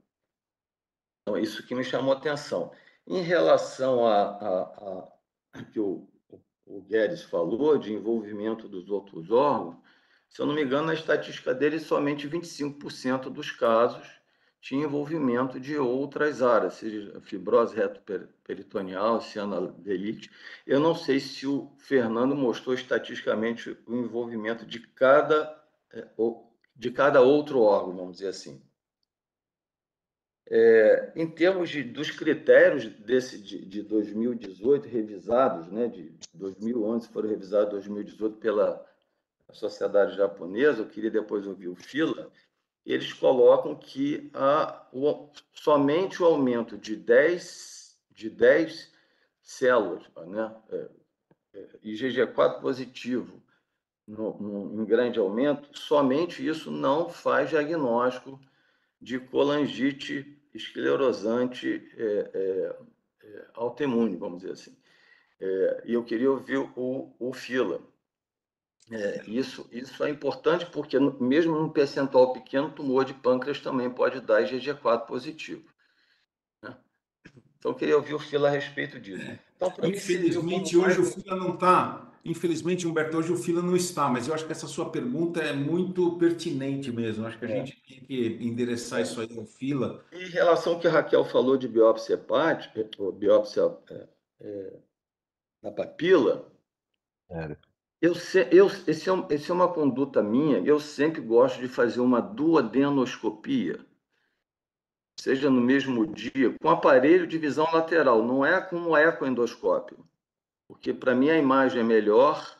Então, isso que me chamou a atenção. Em relação a, a, a que o, o Guedes falou, de envolvimento dos outros órgãos, se eu não me engano, na estatística dele, somente 25% dos casos tinha envolvimento de outras áreas, seja fibrose retoperitoneal. Eu não sei se o Fernando mostrou estatisticamente o envolvimento de cada, é, de cada outro órgão, vamos dizer assim. É, em termos de, dos critérios desse, de, de 2018 revisados, né, de 2011 foram revisados em 2018 pela sociedade japonesa, eu queria depois ouvir o Fila, eles colocam que a, o, somente o aumento de 10, de 10 células, né, é, é, IgG4 positivo, no, no, em grande aumento, somente isso não faz diagnóstico de colangite esclerosante é, é, é, autoimune, vamos dizer assim. É, e eu queria ouvir o, o Fila. É, isso, isso é importante porque, mesmo num percentual pequeno, tumor de pâncreas também pode dar IgG4 positivo. Né? Então, eu queria ouvir o Fila a respeito disso. Então, Infelizmente, hoje mais... o Fila não está. Infelizmente, Humberto, hoje o Fila não está, mas eu acho que essa sua pergunta é muito pertinente mesmo. Acho que a é. gente tem que endereçar é. isso aí ao Fila. Em relação ao que a Raquel falou de biópsia hepática, ou biópsia é, é, na papila, é. eu, eu, esse, é, esse é uma conduta minha, eu sempre gosto de fazer uma duodenoscopia seja no mesmo dia, com aparelho de visão lateral, não é com um ecoendoscópio, porque para mim a imagem é melhor,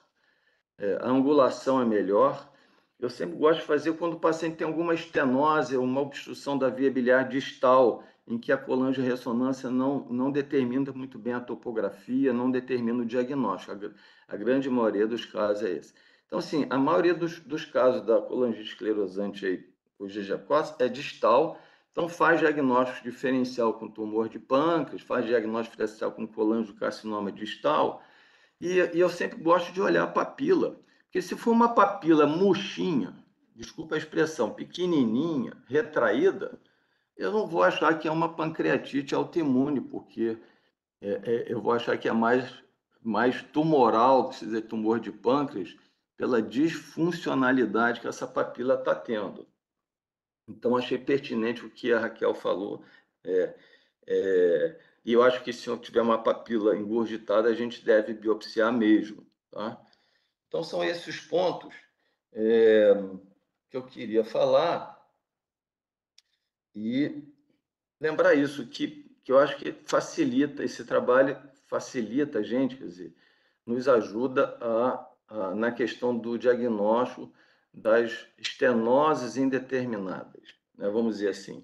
é, a angulação é melhor. Eu sempre gosto de fazer quando o paciente tem alguma estenose, uma obstrução da via biliar distal, em que a colangio-ressonância não, não determina muito bem a topografia, não determina o diagnóstico. A, a grande maioria dos casos é esse. Então, assim, a maioria dos, dos casos da colangite esclerosante, aí, o GG4, é distal, então, faz diagnóstico diferencial com tumor de pâncreas, faz diagnóstico diferencial com colangiocarcinoma distal, e, e eu sempre gosto de olhar a papila, porque se for uma papila murchinha, desculpa a expressão, pequenininha, retraída, eu não vou achar que é uma pancreatite autoimune, porque é, é, eu vou achar que é mais, mais tumoral, que dizer tumor de pâncreas, pela disfuncionalidade que essa papila está tendo. Então, achei pertinente o que a Raquel falou. É, é, e eu acho que se eu tiver uma papila engurgitada, a gente deve biopsiar mesmo. Tá? Então, são esses os pontos é, que eu queria falar. E lembrar isso, que, que eu acho que facilita, esse trabalho facilita a gente, quer dizer, nos ajuda a, a na questão do diagnóstico das estenoses indeterminadas, né? vamos dizer assim.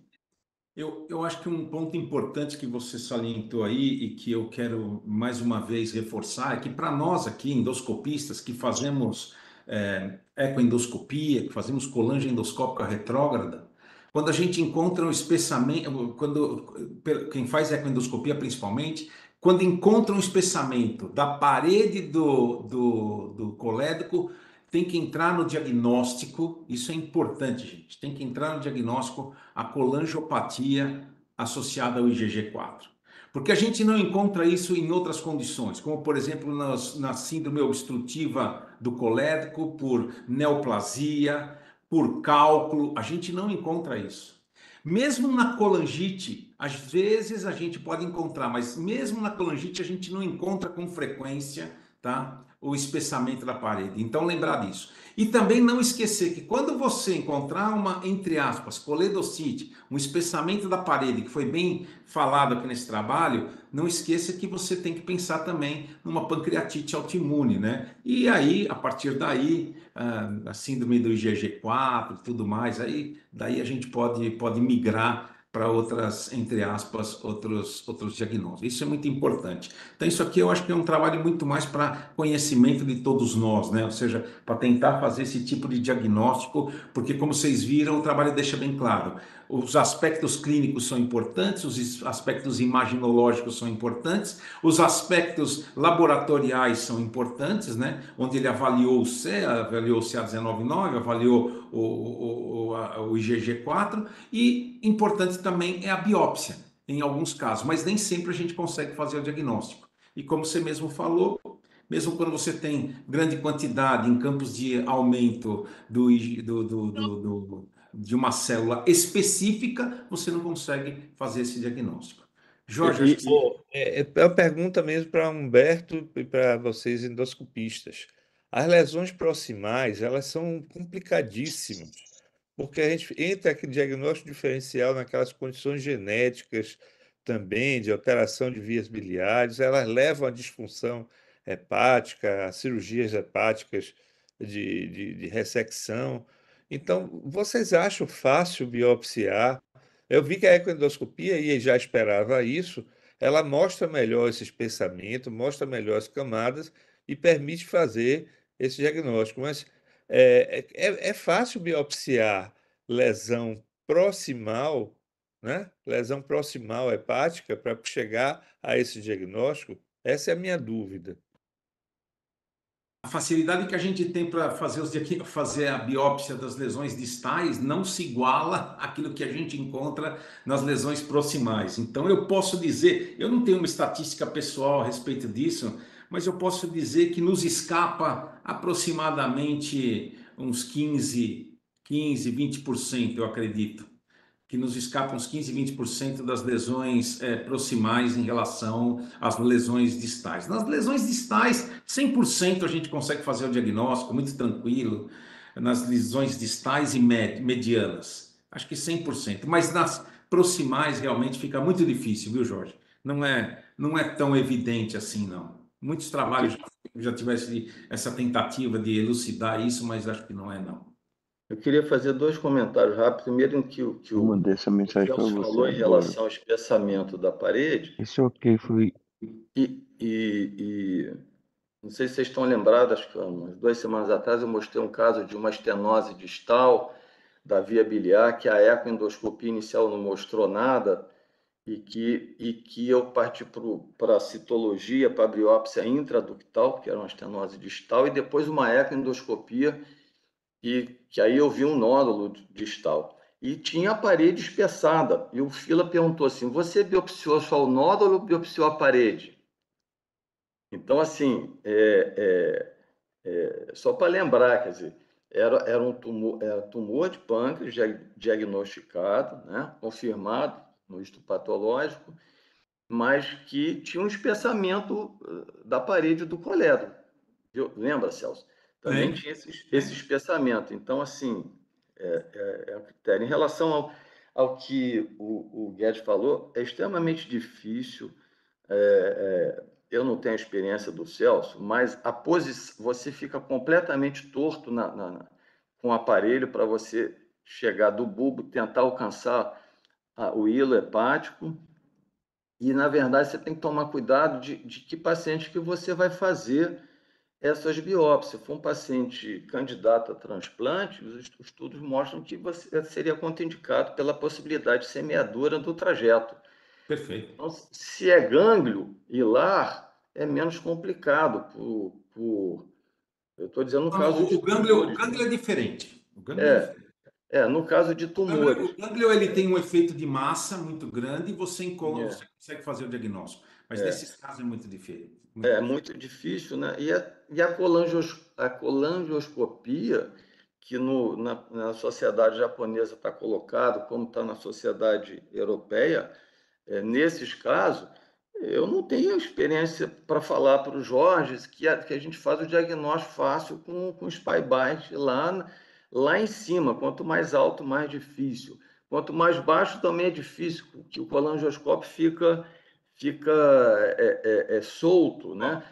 Eu, eu acho que um ponto importante que você salientou aí e que eu quero mais uma vez reforçar é que para nós aqui, endoscopistas, que fazemos é, ecoendoscopia, que fazemos colange endoscópica retrógrada, quando a gente encontra um espessamento, quando quem faz ecoendoscopia principalmente, quando encontra um espessamento da parede do, do, do colédoco tem que entrar no diagnóstico, isso é importante, gente, tem que entrar no diagnóstico a colangiopatia associada ao IgG4. Porque a gente não encontra isso em outras condições, como por exemplo na síndrome obstrutiva do colédico, por neoplasia, por cálculo, a gente não encontra isso. Mesmo na colangite, às vezes a gente pode encontrar, mas mesmo na colangite a gente não encontra com frequência, tá? O espessamento da parede. Então, lembrar disso. E também não esquecer que quando você encontrar uma, entre aspas, coledocite, um espessamento da parede, que foi bem falado aqui nesse trabalho, não esqueça que você tem que pensar também numa pancreatite autoimune, né? E aí, a partir daí, ah, a síndrome do IgG4 e tudo mais, aí daí a gente pode, pode migrar para outras, entre aspas, outros, outros diagnósticos. Isso é muito importante. Então, isso aqui eu acho que é um trabalho muito mais para conhecimento de todos nós, né? Ou seja, para tentar fazer esse tipo de diagnóstico, porque, como vocês viram, o trabalho deixa bem claro os aspectos clínicos são importantes, os aspectos imaginológicos são importantes, os aspectos laboratoriais são importantes, né? Onde ele avaliou o C, avaliou o CA199, avaliou o, o, o, o IgG4 e importante também é a biópsia, em alguns casos, mas nem sempre a gente consegue fazer o diagnóstico. E como você mesmo falou, mesmo quando você tem grande quantidade em campos de aumento do, do, do, do de uma célula específica, você não consegue fazer esse diagnóstico. Jorge, e, e, é, é uma pergunta mesmo para Humberto e para vocês endoscopistas. As lesões proximais, elas são complicadíssimas, porque a gente entra aquele diagnóstico diferencial naquelas condições genéticas também, de alteração de vias biliares, elas levam à disfunção hepática, a cirurgias hepáticas de, de, de ressecção. Então, vocês acham fácil biopsiar? Eu vi que a ecoendoscopia, e já esperava isso, ela mostra melhor esse espessamento, mostra melhor as camadas e permite fazer esse diagnóstico. Mas é, é, é fácil biopsiar lesão proximal, né? lesão proximal hepática, para chegar a esse diagnóstico? Essa é a minha dúvida. A facilidade que a gente tem para fazer, fazer a biópsia das lesões distais não se iguala àquilo que a gente encontra nas lesões proximais. Então, eu posso dizer, eu não tenho uma estatística pessoal a respeito disso, mas eu posso dizer que nos escapa aproximadamente uns 15, 15, 20%, eu acredito que nos escapam uns 15, 20% das lesões é, proximais em relação às lesões distais. Nas lesões distais, 100% a gente consegue fazer o diagnóstico muito tranquilo, nas lesões distais e medianas, acho que 100%, mas nas proximais realmente fica muito difícil, viu, Jorge? Não é, não é tão evidente assim, não. Muitos trabalhos já, já tivessem essa tentativa de elucidar isso, mas acho que não é, não. Eu queria fazer dois comentários rápidos. Primeiro, em que, que o mandei essa mensagem para você. falou em relação ao espessamento da parede. Isso ok, foi. E, e, e, não sei se vocês estão lembrados, acho que umas duas semanas atrás eu mostrei um caso de uma estenose distal da via biliar, que a ecoendoscopia inicial não mostrou nada, e que, e que eu parti para a citologia, para a biópsia intraductal, que era uma estenose distal, e depois uma ecoendoscopia e que aí eu vi um nódulo distal. E tinha a parede espessada. E o Fila perguntou assim: você biopsiou só o nódulo ou biopsiou a parede? Então, assim, é, é, é, só para lembrar, quer dizer, era, era um tumor, era tumor de pâncreas diagnosticado, né, confirmado no histopatológico, mas que tinha um espessamento eh, da parede do colédon. Lembra, Celso? Também é. tinha esse, esse espessamento. Então, assim, é, é, é um critério. Em relação ao, ao que o, o Guedes falou, é extremamente difícil. É, é, eu não tenho a experiência do Celso, mas a posição, você fica completamente torto na, na, com o aparelho para você chegar do bulbo, tentar alcançar a, o hilo hepático. E, na verdade, você tem que tomar cuidado de, de que paciente que você vai fazer essas biópsias. Se for um paciente candidato a transplante, os estudos mostram que você seria contraindicado pela possibilidade de semeadura do trajeto. Perfeito. Então, se é gânglio hilar, é menos complicado por, por eu estou dizendo no caso o, de gânglio, o gânglio é diferente. O gânglio é, é, diferente. é, no caso de tumores. O gânglio ele tem um efeito de massa muito grande e você, encola, é. você consegue fazer o diagnóstico. Mas é. nesses casos é muito difícil. Muito é difícil. muito difícil, né? E a, e a, colangios, a colangioscopia, que no, na, na sociedade japonesa está colocado, como está na sociedade europeia, é, nesses casos, eu não tenho experiência para falar para os Jorge que a, que a gente faz o diagnóstico fácil com, com spy bite lá, lá em cima. Quanto mais alto, mais difícil. Quanto mais baixo, também é difícil, porque o colangioscópio fica fica é, é, é solto, né?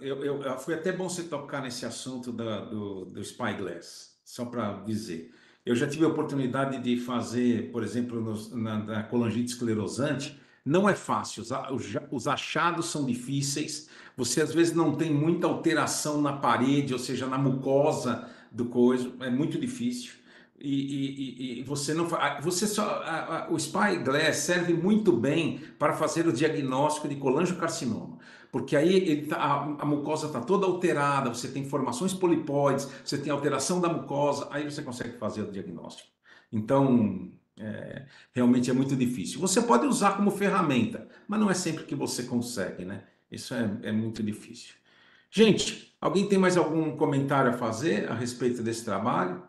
Eu, eu, foi até bom você tocar nesse assunto da, do, do Spyglass, só para dizer. Eu já tive a oportunidade de fazer, por exemplo, nos, na, na colangite esclerosante, não é fácil, os, os achados são difíceis, você às vezes não tem muita alteração na parede, ou seja, na mucosa do coisa, é muito difícil. E, e, e, você não você só a, a, o spyglass serve muito bem para fazer o diagnóstico de colangiocarcinoma porque aí tá, a, a, mucosa está toda alterada você tem formações polipóides você tem alteração da mucosa aí você consegue fazer o diagnóstico então é, realmente é muito difícil você pode usar como ferramenta mas não é sempre que você consegue né isso é, é muito difícil gente alguém tem mais algum comentário a fazer a respeito desse trabalho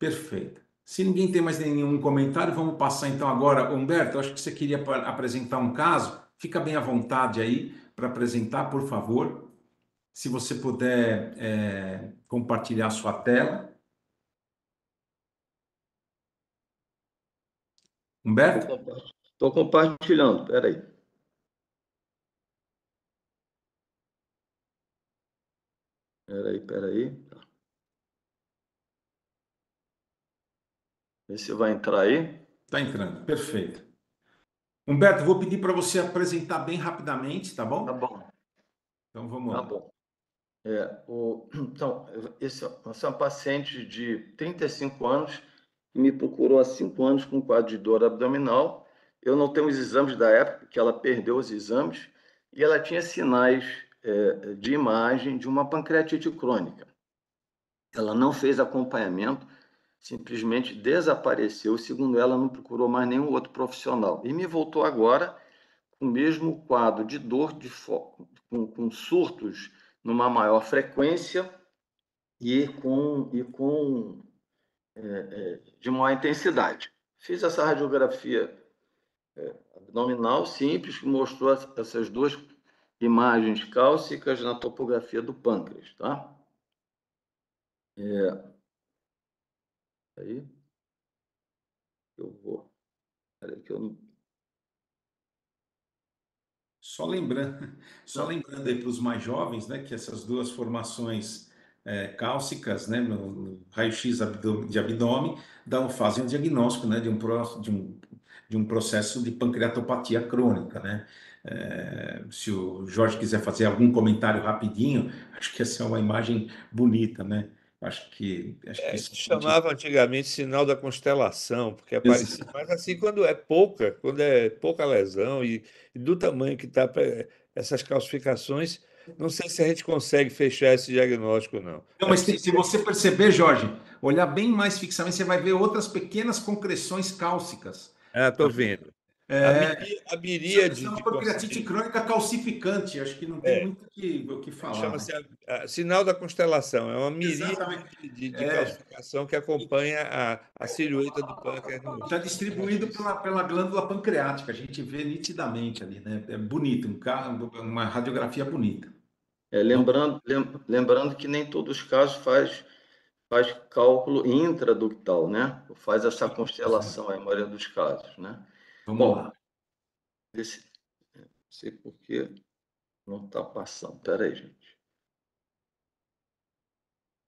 Perfeito. Se ninguém tem mais nenhum comentário, vamos passar então agora. Humberto, acho que você queria apresentar um caso. Fica bem à vontade aí para apresentar, por favor. Se você puder é, compartilhar sua tela. Humberto? Estou compartilhando, peraí. Peraí, peraí. Vê se vai entrar aí. Está entrando, perfeito. Humberto, vou pedir para você apresentar bem rapidamente, tá bom? Tá bom. Então vamos tá lá. Tá bom. É, o, então, esse, essa é uma paciente de 35 anos que me procurou há 5 anos com quadro de dor abdominal. Eu não tenho os exames da época, porque ela perdeu os exames, e ela tinha sinais é, de imagem de uma pancreatite crônica. Ela não fez acompanhamento, simplesmente desapareceu. Segundo ela, não procurou mais nenhum outro profissional. E me voltou agora com o mesmo quadro de dor de com, com surtos numa maior frequência e com, e com é, é, de maior intensidade. Fiz essa radiografia é, abdominal simples que mostrou essas duas imagens cálcicas na topografia do pâncreas, tá? É, aí eu vou. Peraí que eu não. Só lembrando, só lembrando aí para os mais jovens, né, que essas duas formações é, cálcicas, né, no, raio-x de abdômen, dão, fazem um diagnóstico, né, de um, de um, de um processo de pancreatopatia crônica, né. É, se o Jorge quiser fazer algum comentário rapidinho, acho que essa é uma imagem bonita, né? Acho que. Acho É, que se isso chamava antigamente sinal da constelação, porque aparecia, mas assim, quando é pouca, quando é pouca lesão e, e do tamanho que está essas calcificações, não sei se a gente consegue fechar esse diagnóstico, não. Não, mas se, se você perceber, Jorge, olhar bem mais fixamente, você vai ver outras pequenas concreções cálcicas. Ah, estou vendo. A É, a isso miríade é uma pancreatite crônica calcificante, acho que não tem É. muito o que, que falar. né? Chama-se a- sinal da constelação, é uma miríade de, de, de É. calcificação que acompanha a, a silhueta do pâncreas Está distribuído pela, pela glândula pancreática, a gente vê nitidamente ali, né? É bonito, um, ca- uma radiografia bonita. É, lembrando, lem- lembrando que nem todos os casos faz, faz cálculo intraductal, né? Faz essa constelação, a maioria dos casos, né? Vamos Bom, lá. Esse, não sei por que não está passando. Espera aí, gente.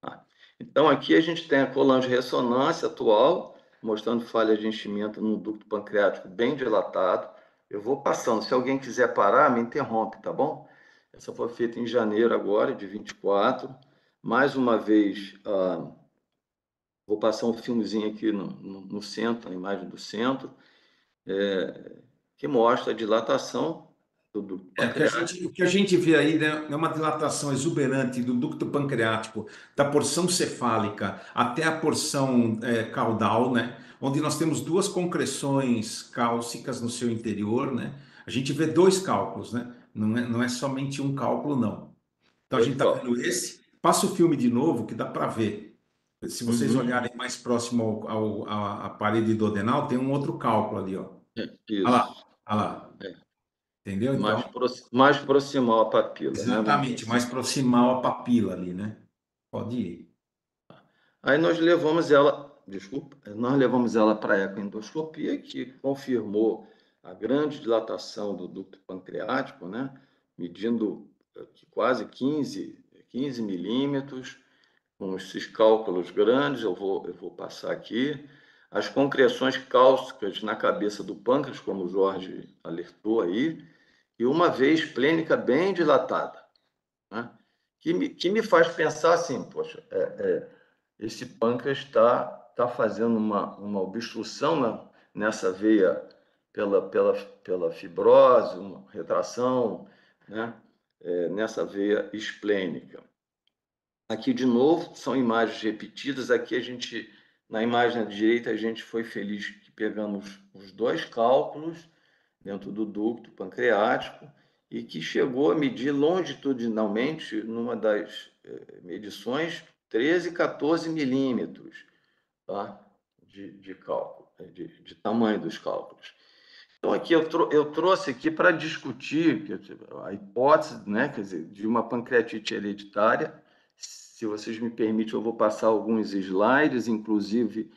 Ah, então, aqui a gente tem a colangio-ressonância atual, mostrando falha de enchimento no ducto pancreático bem dilatado. Eu vou passando. Se alguém quiser parar, me interrompe, tá bom? Essa foi feita em janeiro agora, de 24. Mais uma vez, ah, vou passar um filmezinho aqui no, no, no centro, a imagem do centro. É, que mostra a dilatação do ducto É, o, que gente, o que a gente vê aí né, é uma dilatação exuberante do ducto pancreático, da porção cefálica até a porção é, caudal, né? Onde nós temos duas concreções cálcicas no seu interior, né? A gente vê dois cálculos, né? Não é, não é somente um cálculo, não. Então a gente está vendo esse. Passa o filme de novo que dá para ver. Se vocês Uhum. olharem mais próximo ao, ao- à, à parede do adenal, tem um outro cálculo ali, ó. É, Isso. Olha lá, olha lá. É. Entendeu? Então, mais, prox- mais proximal à papila. né? Exatamente, mais proximal à papila ali, né? Pode ir. Aí nós levamos ela, desculpa, nós levamos ela para a ecoendoscopia, que confirmou a grande dilatação do ducto pancreático, né? medindo eh, quase 15, 15 milímetros, com esses cálculos grandes, eu vou, eu vou passar aqui. As concreções cálcicas na cabeça do pâncreas, como o Jorge alertou aí, e uma vez plênica bem dilatada, né? que, me, que me faz pensar assim, poxa, é, é, esse pâncreas está tá fazendo uma, uma obstrução na, nessa veia pela, pela, pela fibrose, uma retração, né? É, nessa veia esplênica. Aqui, de novo, são imagens repetidas. Aqui, a gente, na imagem da direita, a gente foi feliz que pegamos os dois cálculos dentro do ducto pancreático e que chegou a medir longitudinalmente, numa das eh, medições, 13, 14 milímetros tá? de, de cálculo, de, de tamanho dos cálculos. Então, aqui eu, trou eu trouxe aqui para discutir a hipótese né, quer dizer, de uma pancreatite hereditária. Se vocês me permitem, eu vou passar alguns slides, inclusive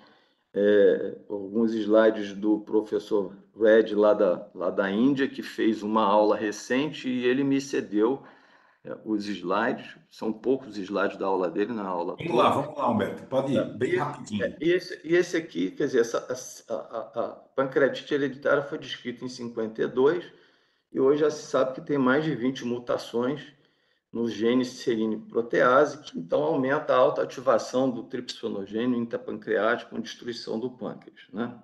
é, alguns slides do professor Red, lá da, lá da Índia, que fez uma aula recente e ele me cedeu é, os slides. São poucos slides da aula dele, na aula Vamos toda. lá, vamos lá, Humberto. Pode ir, bem E- rapidinho. é, E esse, e esse aqui, quer dizer, essa- a, a- a pancreatite hereditária foi descrita em 52 e hoje já se sabe que tem mais de 20 mutações no gene serine protease, que então aumenta a alta ativação do tripsonogênio intrapancreático com destruição do pâncreas. Né?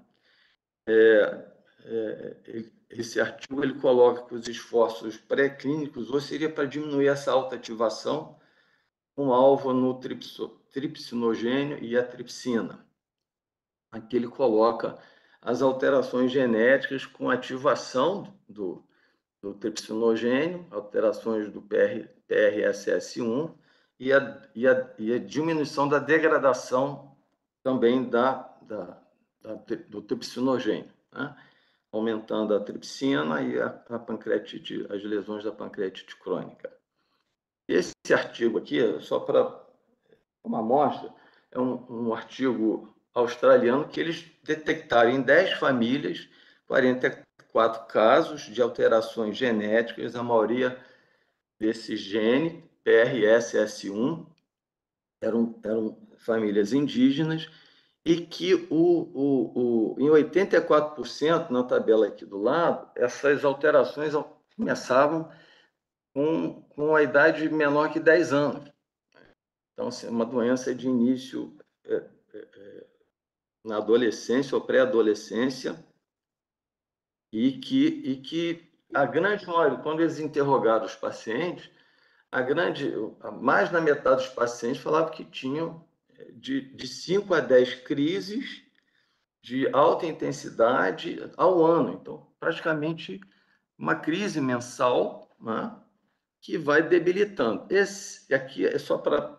É, é, esse artigo ele coloca que os esforços pré-clínicos ou seria para diminuir essa alta ativação com alvo no tripsinogênio e a tripsina. Aqui ele coloca as alterações genéticas com ativação do, do tripsinogênio, alterações do PR, PRSS1 e a, e, a, e a diminuição da degradação também da, da, da do tripsinogênio, né? aumentando a tripsina e a, a pancreatite, as lesões da pancreatite crônica. Esse artigo aqui, só para uma amostra, é um, um artigo australiano que eles detectaram em 10 famílias 44 casos de alterações genéticas, a maioria desse gene, PRSS1, eram, eram famílias indígenas, e que o, o, o, em 84%, na tabela aqui do lado, essas alterações começavam com, com a idade menor que 10 anos. Então, assim, uma doença de início é, é, é, na adolescência ou pré-adolescência, e que, e que a grande maioria, quando eles interrogaram os pacientes, a grande, mais da metade dos pacientes falavam que tinham é, de, de 5 a 10 crises de alta intensidade ao ano. Então, praticamente uma crise mensal né, que vai debilitando. Esse aqui é só para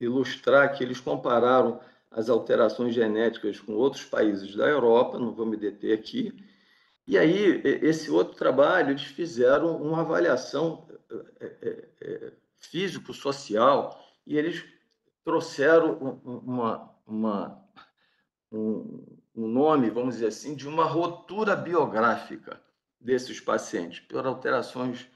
ilustrar que eles compararam as alterações genéticas com outros países da Europa, não vou me deter aqui. E aí, esse outro trabalho, eles fizeram uma avaliação é, é, é, físico-social e eles trouxeram uma, uma, um, um nome, vamos dizer assim, de uma rotura biográfica desses pacientes, por alterações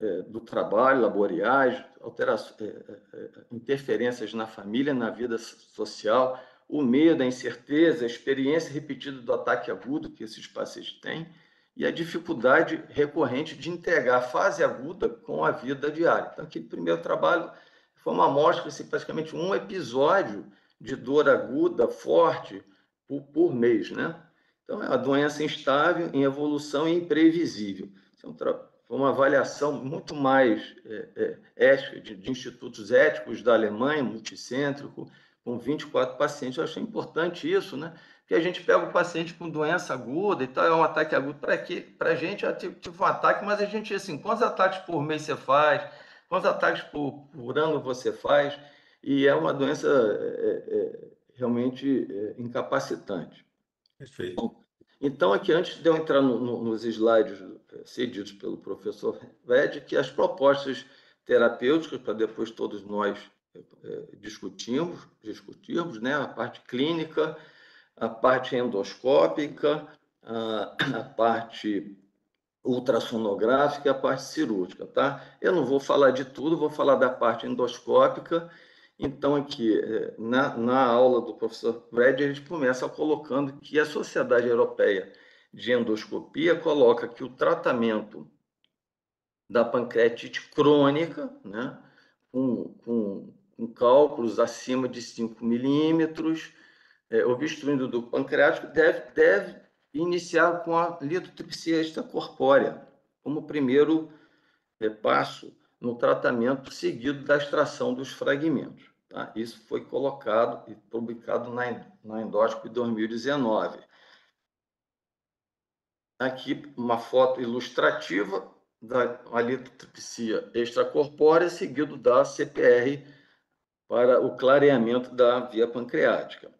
é, do trabalho, laboriais, alterações, é, é, interferências na família, na vida social, o medo, a incerteza, a experiência repetida do ataque agudo que esses pacientes têm e a dificuldade recorrente de integrar a fase aguda com a vida diária. Então, aquele primeiro trabalho foi uma amostra, assim, praticamente um episódio de dor aguda forte por, por mês, né? Então, é uma doença instável, em evolução e imprevisível. É um foi uma avaliação muito mais é, é, ética, de, de, institutos éticos da Alemanha, multicêntrico, com 24 pacientes. Eu achei importante isso, né? Porque a gente pega o paciente com doença aguda e tal, é um ataque agudo. Para quê? Para a gente é tipo, tipo um ataque, mas a gente, assim, quantos ataques por mês você faz? Quantos ataques por, por ano você faz? E é uma doença é, é, realmente é, incapacitante. Perfeito. Então, aqui, antes de eu entrar no, no, nos slides eh, cedidos pelo professor Ved, que as propostas terapêuticas, para depois todos nós é, discutirmos, discutirmos né? a parte clínica, a parte endoscópica, a, a parte ultrassonográfica e a parte cirúrgica, tá? Eu não vou falar de tudo, vou falar da parte endoscópica então, aqui, é, na, na aula do professor Brad, a gente começa colocando que a Sociedade Europeia de Endoscopia coloca que o tratamento da pancreatite crônica, né, com, com, com cálculos acima de 5 milímetros, é, obstruindo do pancreático, deve, deve iniciar com a litotripsia extracorpórea, como primeiro é, passo no tratamento seguido da extração dos fragmentos. Tá? Isso foi colocado e publicado na, na Endóscope 2019. Aqui uma foto ilustrativa da litotripsia extracorpórea, seguido da CPR para o clareamento da via pancreática.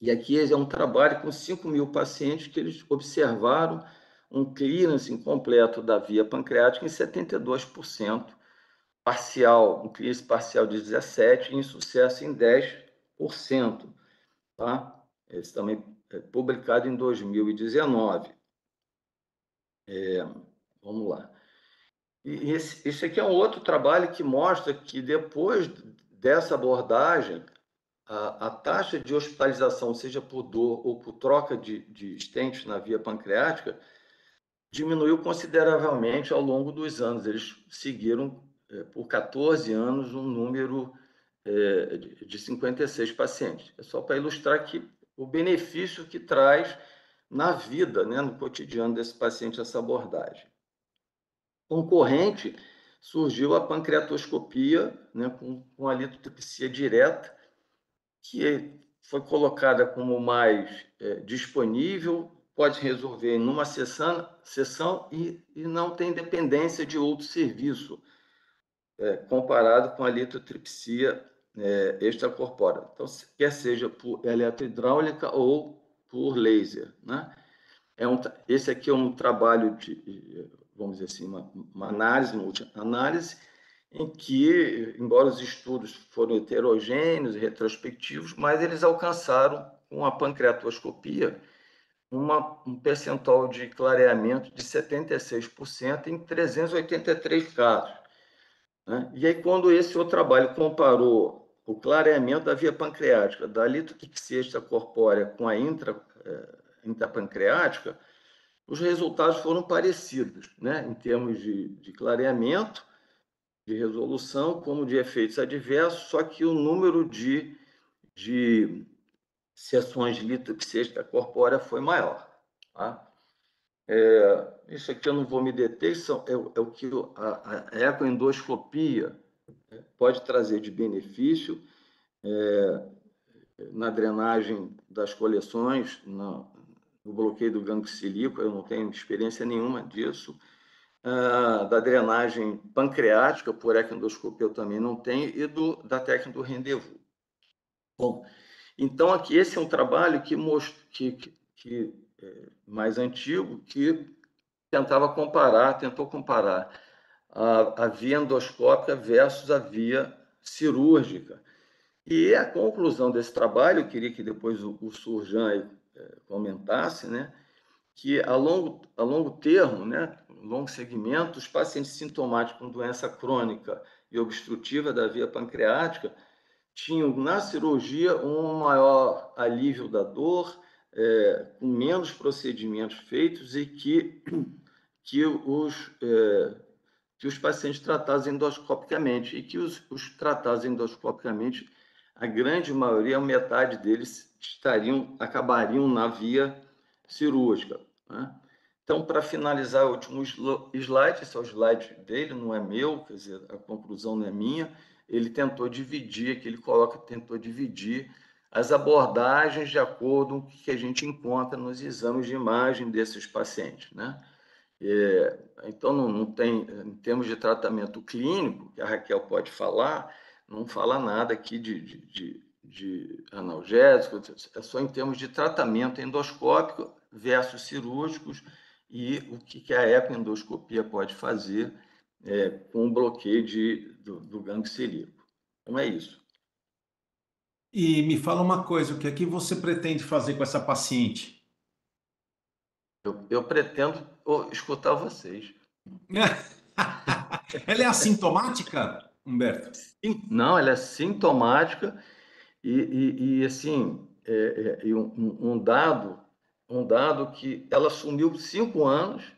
E aqui é um trabalho com 5 mil pacientes que eles observaram um clearance incompleto da via pancreática em 72%, parcial, um clearance parcial de 17% e insucesso em 10%. Tá? Esse também é publicado em 2019. É, vamos lá. E esse, esse aqui é um outro trabalho que mostra que depois dessa abordagem, a, a, taxa de hospitalização, seja por dor ou por troca de, de estentes na via pancreática, diminuiu consideravelmente ao longo dos anos. Eles seguiram é, por 14 anos um número é, de 56 pacientes. É só para ilustrar que o benefício que traz na vida, né, no cotidiano desse paciente, essa abordagem. Concorrente, surgiu a pancreatoscopia né, com, com a litotripsia direta, que foi colocada como mais é, disponível, pode resolver em uma sessão, sessão e, e não tem dependência de outro serviço, é, comparado com a litotripsia é, extracorpórea. Então, quer seja por eletrohidráulica ou por laser. Né? É um, esse aqui é um trabalho de, vamos dizer assim, uma, uma análise, multi-análise, em que, embora os estudos foram heterogêneos e retrospectivos, mas eles alcançaram, com a pancreatoscopia, uma, um percentual de clareamento de 76% em 383 casos. Né? E aí, quando esse outro trabalho comparou o clareamento da via pancreática da litotripsia extracorpórea com a intra, eh, intrapancreática, os resultados foram parecidos, né? em termos de, de clareamento, de resolução, como de efeitos adversos, só que o número de, de sessões de litopsia extracorpórea foi maior. Tá? É, isso aqui eu não vou me deter, são, é, é o que a, a ecoendoscopia né, pode trazer de benefício é, na drenagem das coleções, na, no bloqueio do gangue cilíaco, eu não tenho experiência nenhuma disso. Ah, da drenagem pancreática, por ecoendoscopia eu também não tenho, e do, da técnica do rendezvous. Bom, então aqui esse é um trabalho que, most, que, que, que é mais antigo, que tentava comparar, tentou comparar a, a via endoscópica versus a via cirúrgica. E a conclusão desse trabalho, eu queria que depois o, o Surjan comentasse, né, que a longo, a longo termo, né, longo segmento, os pacientes sintomáticos com doença crônica e obstrutiva da via pancreática tinham na cirurgia um maior alívio da dor, é, com menos procedimentos feitos e que, que os é, que os pacientes tratados endoscopicamente e que os, os tratados endoscopicamente, a grande maioria, metade deles estariam, acabariam na via cirúrgica. Né? Então, para finalizar o último slide, esse é o slide dele, não é meu, quer dizer, a conclusão não é minha, ele tentou dividir, que ele coloca, tentou dividir as abordagens de acordo com o que a gente encontra nos exames de imagem desses pacientes, né? É, então, não, não, tem, em termos de tratamento clínico, que a Raquel pode falar, não fala nada aqui de, de, de, de analgésico, é só em termos de tratamento endoscópico versus cirúrgicos e o que a ecoendoscopia pode fazer é, com o bloqueio de, do, do gangue celíaco. Então, é isso. E me fala uma coisa, o que é que você pretende fazer com essa paciente? Eu, eu pretendo escutar vocês. ela é assintomática, Humberto? Não, ela é sintomática e, e, e assim, é, é, um, um, dado, um dado que ela sumiu cinco anos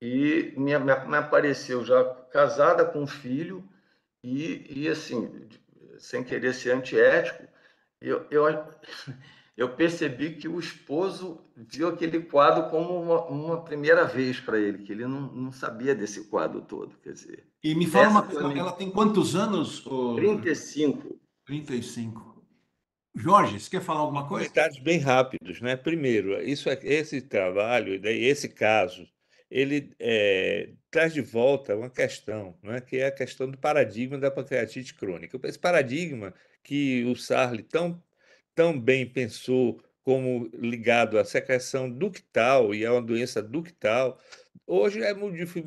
e me, me, me apareceu já casada com um filho e, e assim, sem querer ser antiético, eu, eu eu percebi que o esposo viu aquele quadro como uma, uma primeira vez para ele, que ele não, não, sabia desse quadro todo, quer dizer. E me fala uma coisa, ela tem quantos anos? 35. 35. Jorge, você quer falar alguma coisa? Dados bem rápidos, né? Primeiro, isso, é, esse trabalho, esse caso, ele é, traz de volta uma questão, né? que é a questão do paradigma da pancreatite crônica. Esse paradigma que o Sarli tão também pensou como ligado à secreção ductal e a uma doença ductal, hoje é,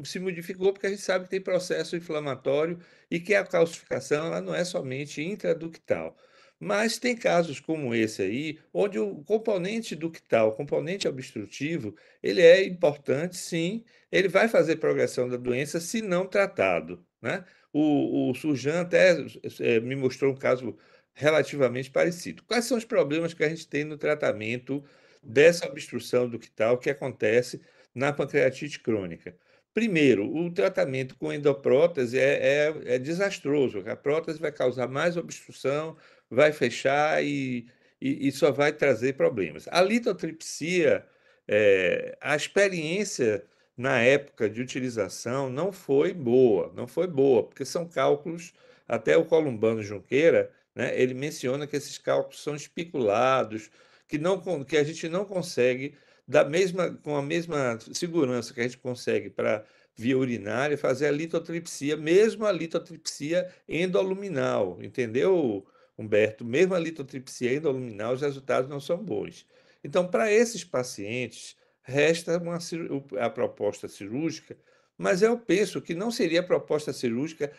se modificou porque a gente sabe que tem processo inflamatório e que a calcificação ela não é somente intraductal. Mas tem casos como esse aí, onde o componente ductal, o componente obstrutivo, ele é importante, sim, ele vai fazer progressão da doença se não tratado. Né? O, o Surjan até é, me mostrou um caso relativamente parecido. Quais são os problemas que a gente tem no tratamento dessa obstrução ductal que acontece na pancreatite crônica? Primeiro, o tratamento com endoprótese é, é, é desastroso. A prótese vai causar mais obstrução, vai fechar e, e, e só vai trazer problemas. A litotripsia é, a experiência na época de utilização não foi boa, não foi boa, porque são cálculos, até o Columbano Junqueira, né, ele menciona que esses cálculos são especulados, que, não, que a gente não consegue, da mesma, com a mesma segurança que a gente consegue para via urinária, fazer a litotripsia, mesmo a litotripsia endoluminal, entendeu, Humberto? Mesmo a litotripsia endoluminal, os resultados não são bons. Então, para esses pacientes, resta uma, a proposta cirúrgica, mas eu penso que não seria proposta cirúrgica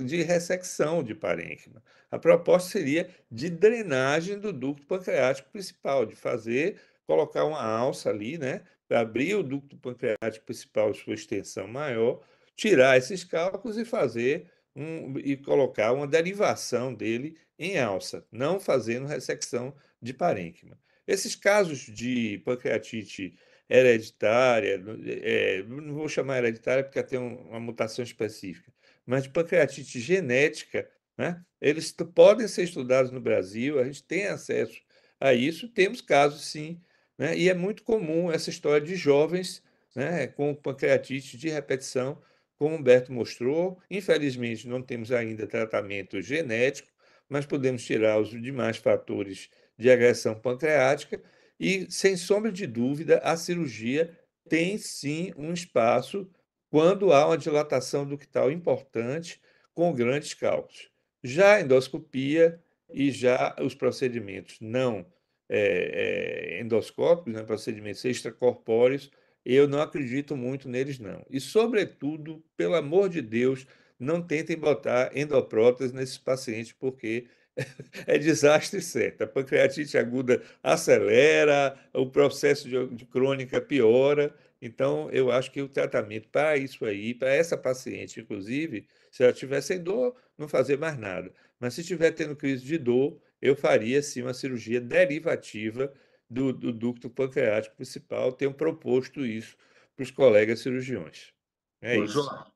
de ressecção de parênquima. A proposta seria de drenagem do ducto pancreático principal, de fazer, colocar uma alça ali, né, para abrir o ducto pancreático principal, sua extensão maior, tirar esses cálculos e fazer um, e colocar uma derivação dele em alça, não fazendo ressecção de parênquima. Esses casos de pancreatite hereditária, é, não vou chamar hereditária porque tem uma mutação específica, mas de pancreatite genética, né? eles podem ser estudados no Brasil, a gente tem acesso a isso, temos casos sim, né? e é muito comum essa história de jovens né, com pancreatite de repetição, como Humberto mostrou. Infelizmente, não temos ainda tratamento genético, mas podemos tirar os demais fatores de agressão pancreática e, sem sombra de dúvida, a cirurgia tem sim um espaço quando há uma dilatação ductal importante com grandes cálculos. Já a endoscopia e já os procedimentos não é, é, endoscópicos, né, procedimentos extracorpóreos, eu não acredito muito neles, não. E, sobretudo, pelo amor de Deus, não tentem botar endoprótese nesses pacientes, porque é desastre certo. A pancreatite aguda acelera, o processo de, de crônica piora. Então, eu acho que o tratamento para isso aí, para essa paciente, inclusive, se ela tiver sem dor, não fazer mais nada. Mas se estiver tendo crise de dor, eu faria sim uma cirurgia derivativa do, do ducto pancreático principal. Tenho proposto isso para os colegas cirurgiões. É Ô, isso. João,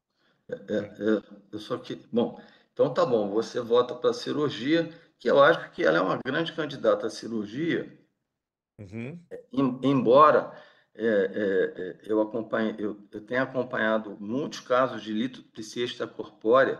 é, é, é, eu só que. Bom, então tá bom, você volta para a cirurgia, que eu acho que ela é uma grande candidata à cirurgia, uhum. embora é, é, é, eu, acompanhe, eu, eu tenha acompanhado muitos casos de litotripsia extracorpórea,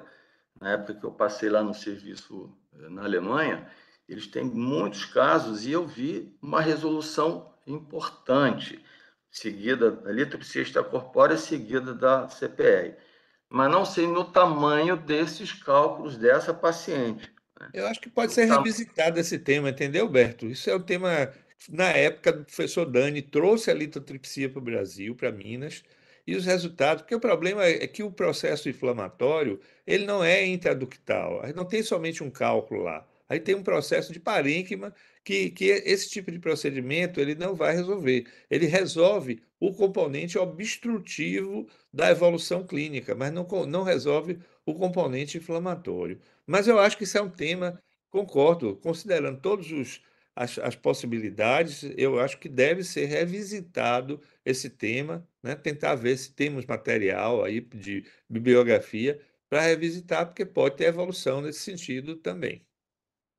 na época que eu passei lá no serviço é, na Alemanha, eles têm muitos casos e eu vi uma resolução importante, seguida, a litotripsia extracorpórea seguida da CPR mas não sei no tamanho desses cálculos dessa paciente. Né? Eu acho que pode ser revisitado esse tema, entendeu, Berto? Isso é o tema. Na época, o professor Dani trouxe a litotripsia para o Brasil, para Minas, e os resultados, porque o problema é que o processo inflamatório ele não é intraductal, não tem somente um cálculo lá. Aí tem um processo de parênquima que, que esse tipo de procedimento ele não vai resolver. Ele resolve o componente obstrutivo da evolução clínica, mas não, não resolve o componente inflamatório. Mas eu acho que isso é um tema, concordo, considerando todas as, as possibilidades, eu acho que deve ser revisitado esse tema, né? tentar ver se temos material aí de bibliografia para revisitar, porque pode ter evolução nesse sentido também.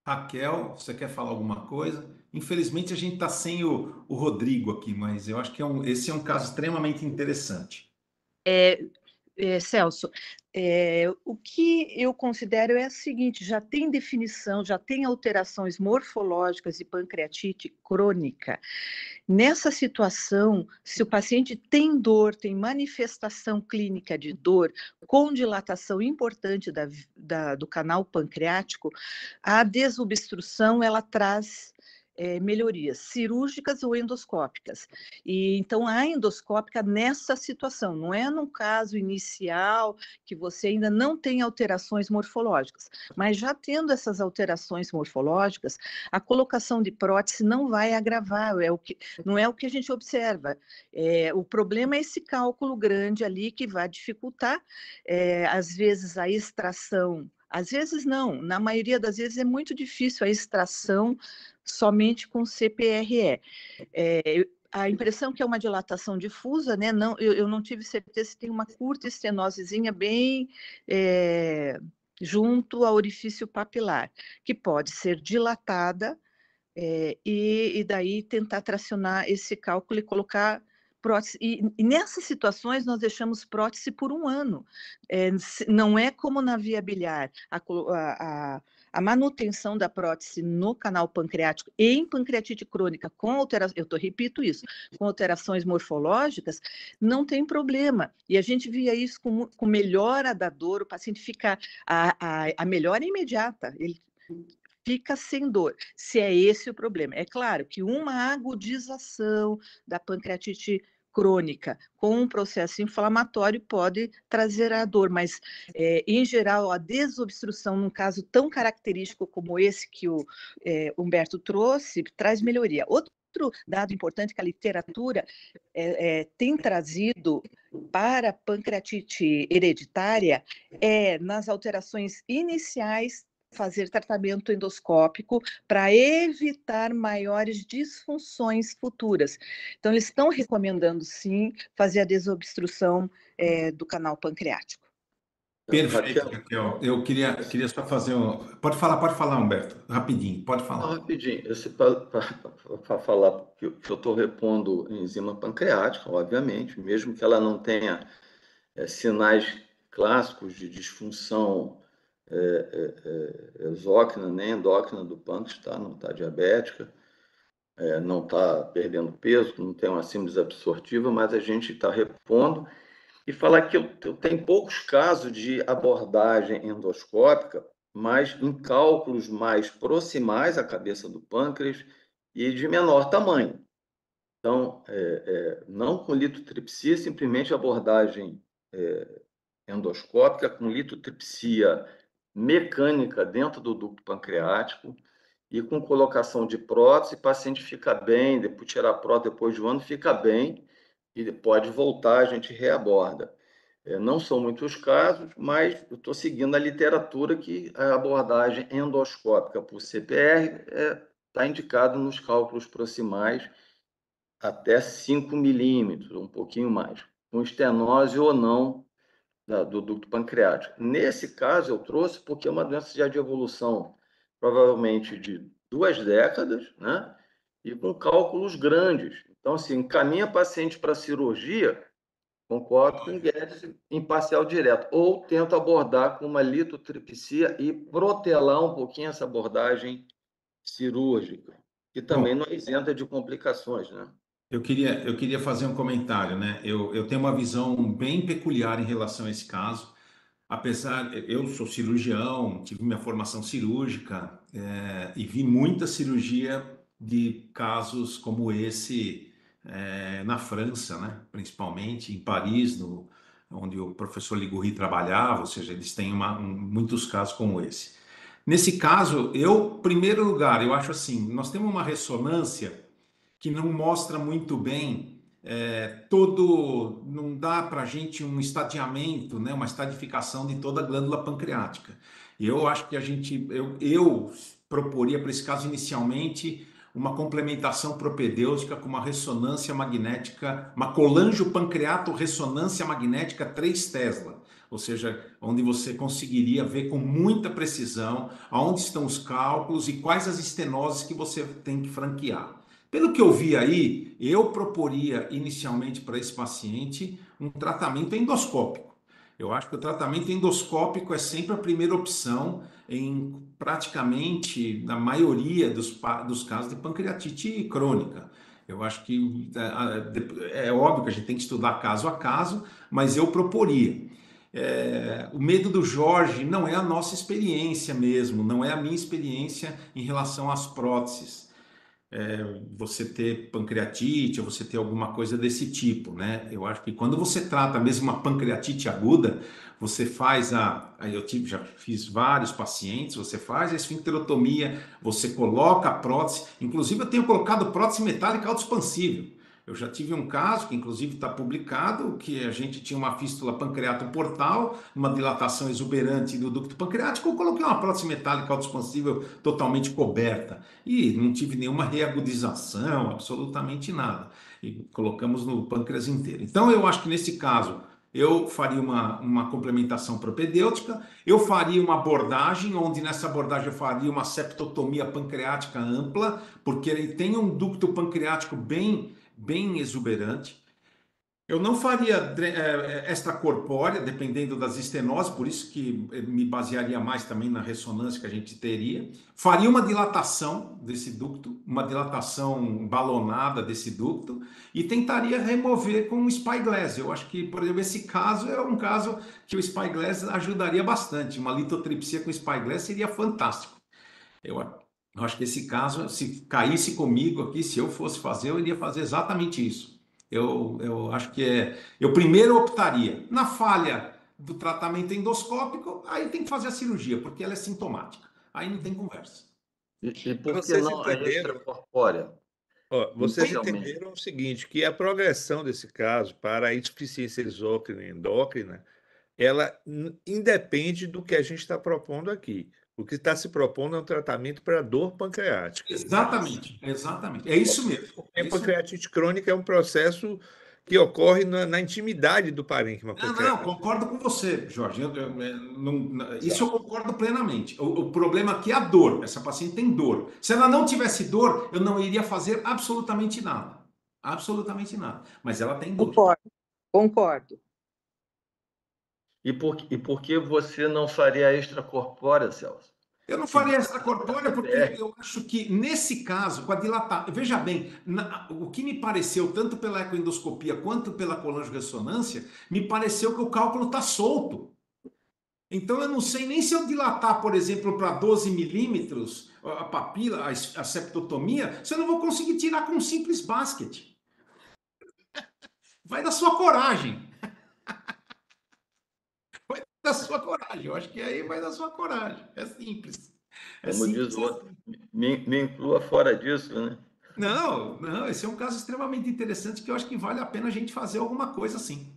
Raquel, você quer falar alguma coisa? Infelizmente a gente está sem o, o, Rodrigo aqui, mas eu acho que é um, esse é um caso extremamente interessante. É, é, Celso, é, o que eu considero é o seguinte: já tem definição, já tem alterações morfológicas de pancreatite crônica. Nessa situação, se o paciente tem dor, tem manifestação clínica de dor, com dilatação importante da, da, do canal pancreático, a desobstrução ela traz é, melhorias cirúrgicas ou endoscópicas. E então a endoscópica nessa situação, não é no caso inicial que você ainda não tem alterações morfológicas, mas já tendo essas alterações morfológicas, a colocação de prótese não vai agravar, é o que, não é o que a gente observa. É, o problema é esse cálculo grande ali que vai dificultar, é, às vezes, a extração às vezes não, na maioria das vezes é muito difícil a extração somente com CPRE. É, a impressão que é uma dilatação difusa, né? Não, eu, eu não tive certeza se tem uma curta estenosezinha bem é, junto ao orifício papilar, que pode ser dilatada é, e, e daí tentar tracionar esse cálculo e colocar prótese. E, e, nessas situações nós deixamos prótese por um ano. É, não é como na via biliar, a, a, a, manutenção da prótese no canal pancreático em pancreatite crônica com alterações, eu tô, repito isso, com alterações morfológicas, não tem problema. E a gente via isso com, com melhora da dor, o paciente fica, a, a, a melhora é imediata, ele fica sem dor, se é esse o problema. É claro que uma agudização da pancreatite crônica com um processo inflamatório pode trazer a dor, mas é, em geral a desobstrução num caso tão característico como esse que o é, Humberto trouxe traz melhoria. Outro dado importante que a literatura é, é, tem trazido para pancreatite hereditária é nas alterações iniciais fazer tratamento endoscópico para evitar maiores disfunções futuras. Então, eles estão recomendando, sim, fazer a desobstrução é, do canal pancreático. Perfeito, Raquel. Eu queria, queria só fazer um. Pode falar, pode falar, Humberto. Rapidinho, pode falar. Não, rapidinho. Para falar que eu estou repondo enzima pancreática, obviamente, mesmo que ela não tenha é, sinais clássicos de disfunção é, é, é, exócrina nem endócrina do pâncreas, tá? não está diabética, é, não está perdendo peso, não tem uma síndrome absortiva, mas a gente está repondo. E falar que eu, eu tenho poucos casos de abordagem endoscópica, mas em cálculos mais proximais à cabeça do pâncreas e de menor tamanho. Então, é, é, não com litotripsia, simplesmente abordagem é, endoscópica com litotripsia mecânica dentro do ducto pancreático e com colocação de prótese, o paciente fica bem, depois tirar a prótese depois de um ano, fica bem e pode voltar, a gente reaborda. É, não são muitos casos, mas eu estou seguindo a literatura que a abordagem endoscópica por CPR está é, tá indicada nos cálculos proximais até 5 milímetros, um pouquinho mais, com estenose ou não da, do ducto pancreático. Nesse caso, eu trouxe porque é uma doença já de evolução, provavelmente de duas décadas, né? E com cálculos grandes. Então, assim, encaminha paciente para cirurgia, concordo com Guedes, em parcial direto. Ou tento abordar com uma litotripsia e protelar um pouquinho essa abordagem cirúrgica, que também Bom, não é isenta de complicações, né? Eu queria, eu queria fazer um comentário, né? Eu, eu tenho uma visão bem peculiar em relação a esse caso. Apesar, eu sou cirurgião, tive minha formação cirúrgica é, e vi muita cirurgia de casos como esse é, na França, né? Principalmente em Paris, no, onde o professor Liguri trabalhava, ou seja, eles têm uma, um, muitos casos como esse. Nesse caso, eu, primeiro lugar, eu acho assim, nós temos uma ressonância que não mostra muito bem é, todo, não dá para a gente um estadiamento, né, uma estadificação de toda a glândula pancreática. Eu acho que a gente, eu, eu proporia para esse caso inicialmente uma complementação propedêutica com uma ressonância magnética, uma colangiopancreato ressonância magnética 3 Tesla, ou seja, onde você conseguiria ver com muita precisão aonde estão os cálculos e quais as estenoses que você tem que franquear. Pelo que eu vi aí, eu proporia inicialmente para esse paciente um tratamento endoscópico. Eu acho que o tratamento endoscópico é sempre a primeira opção em praticamente na maioria dos, dos casos de pancreatite crônica. Eu acho que é, é óbvio que a gente tem que estudar caso a caso, mas eu proporia. É, o medo do Jorge não é a nossa experiência mesmo, não é a minha experiência em relação às próteses é, você ter pancreatite ou você ter alguma coisa desse tipo, né? Eu acho que quando você trata mesmo uma pancreatite aguda, você faz a, aí eu tive, já fiz vários pacientes, você faz a esfincterotomia, você coloca a prótese, inclusive eu tenho colocado prótese metálica autoexpansível. Eu já tive um caso, que inclusive está publicado, que a gente tinha uma fístula pancreato portal, uma dilatação exuberante do ducto pancreático, eu coloquei uma prótese metálica autoexpansível totalmente coberta e não tive nenhuma reagudização, absolutamente nada. E colocamos no pâncreas inteiro. Então eu acho que nesse caso, eu faria uma, uma complementação propedêutica, eu faria uma abordagem, onde nessa abordagem eu faria uma septotomia pancreática ampla, porque ele tem um ducto pancreático bem, bem exuberante. Eu não faria é, extracorpórea, dependendo das estenoses, por isso que me basearia mais também na ressonância que a gente teria. Faria uma dilatação desse ducto, uma dilatação balonada desse ducto, e tentaria remover com o spyglass. Eu acho que, por exemplo, esse caso é um caso que o spyglass ajudaria bastante. Uma litotripsia com spyglass seria fantástico. Eu acho que esse caso, se caísse comigo aqui, se eu fosse fazer, eu iria fazer exatamente isso. Eu, eu acho que é. Eu primeiro optaria na falha do tratamento endoscópico, aí tem que fazer a cirurgia, porque ela é sintomática. Aí não tem conversa. E, e por vocês que não a extracorpórea? Ó, vocês entenderam o seguinte, que a progressão desse caso para a insuficiência exócrina e endócrina, ela independe do que a gente está propondo aqui. O que está se propondo é um tratamento para dor pancreática. Exatamente, exatamente. É isso mesmo. A pancreatite crônica é um processo que ocorre na, na intimidade do parênquima não, não, concordo com você, Jorge. Eu, eu, eu, não, isso eu concordo plenamente. O, o, problema aqui é a dor. Essa paciente tem dor. Se ela não tivesse dor, eu não iria fazer absolutamente nada. Absolutamente nada. Mas ela tem dor. Concordo. Concordo. E por, e por que você não faria extracorpórea, Celso? Eu não faria extracorpórea porque eu acho que, nesse caso, com a dilatar... Veja bem, na, o que me pareceu, tanto pela ecoendoscopia quanto pela colangio-ressonância, me pareceu que o cálculo está solto. Então, eu não sei nem se eu dilatar, por exemplo, para 12 milímetros, a papila, a, a septotomia, se eu não vou conseguir tirar com um simples basket. Vai da sua coragem da sua coragem. Eu acho que aí vai da sua coragem. É simples. É Como simples, diz o outro, me, me inclua fora disso, né? Não, não, esse é um caso extremamente interessante que eu acho que vale a pena a gente fazer alguma coisa assim.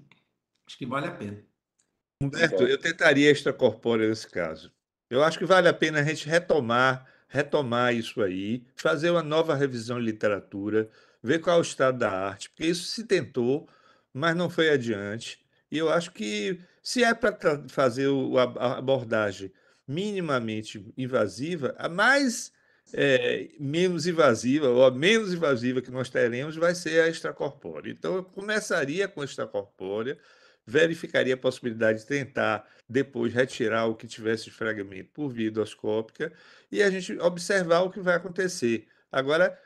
Acho que vale a pena. Humberto, eu tentaria extracorpórea nesse caso. Eu acho que vale a pena a gente retomar, retomar isso aí, fazer uma nova revisão de literatura, ver qual é o estado da arte, porque isso se tentou, mas não foi adiante. E eu acho que se é para fazer o, a, a, abordagem minimamente invasiva, a mais é, menos invasiva ou a menos invasiva que nós teremos vai ser a extracorpórea. Então, eu começaria com a extracorpórea, verificaria a possibilidade de tentar depois retirar o que tivesse de fragmento por via endoscópica e a gente observar o que vai acontecer. Agora,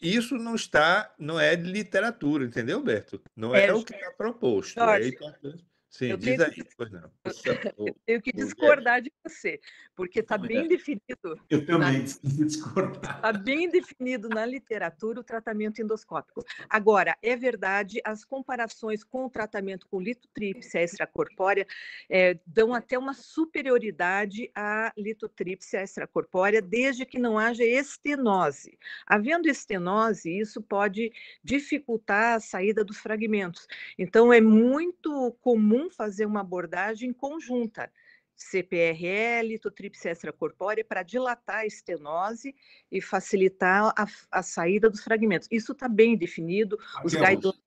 isso não está, não é de literatura, entendeu, Berto? Não é, é o que está proposto. É importante. Sim, eu diz aí, pois não. Eu tenho que discordar de você, porque está bem definido. Eu também na... discordar. Está bem definido na literatura o tratamento endoscópico. Agora, é verdade, as comparações com o tratamento com litotrípsia extracorpórea é, dão até uma superioridade à litotrípsia extracorpórea, desde que não haja estenose. Havendo estenose, isso pode dificultar a saída dos fragmentos. Então, é muito comum fazer uma abordagem conjunta, CPRL, litotrípsia extracorpórea, para dilatar a estenose e facilitar a, a saída dos fragmentos. Isso está bem definido, os guidelines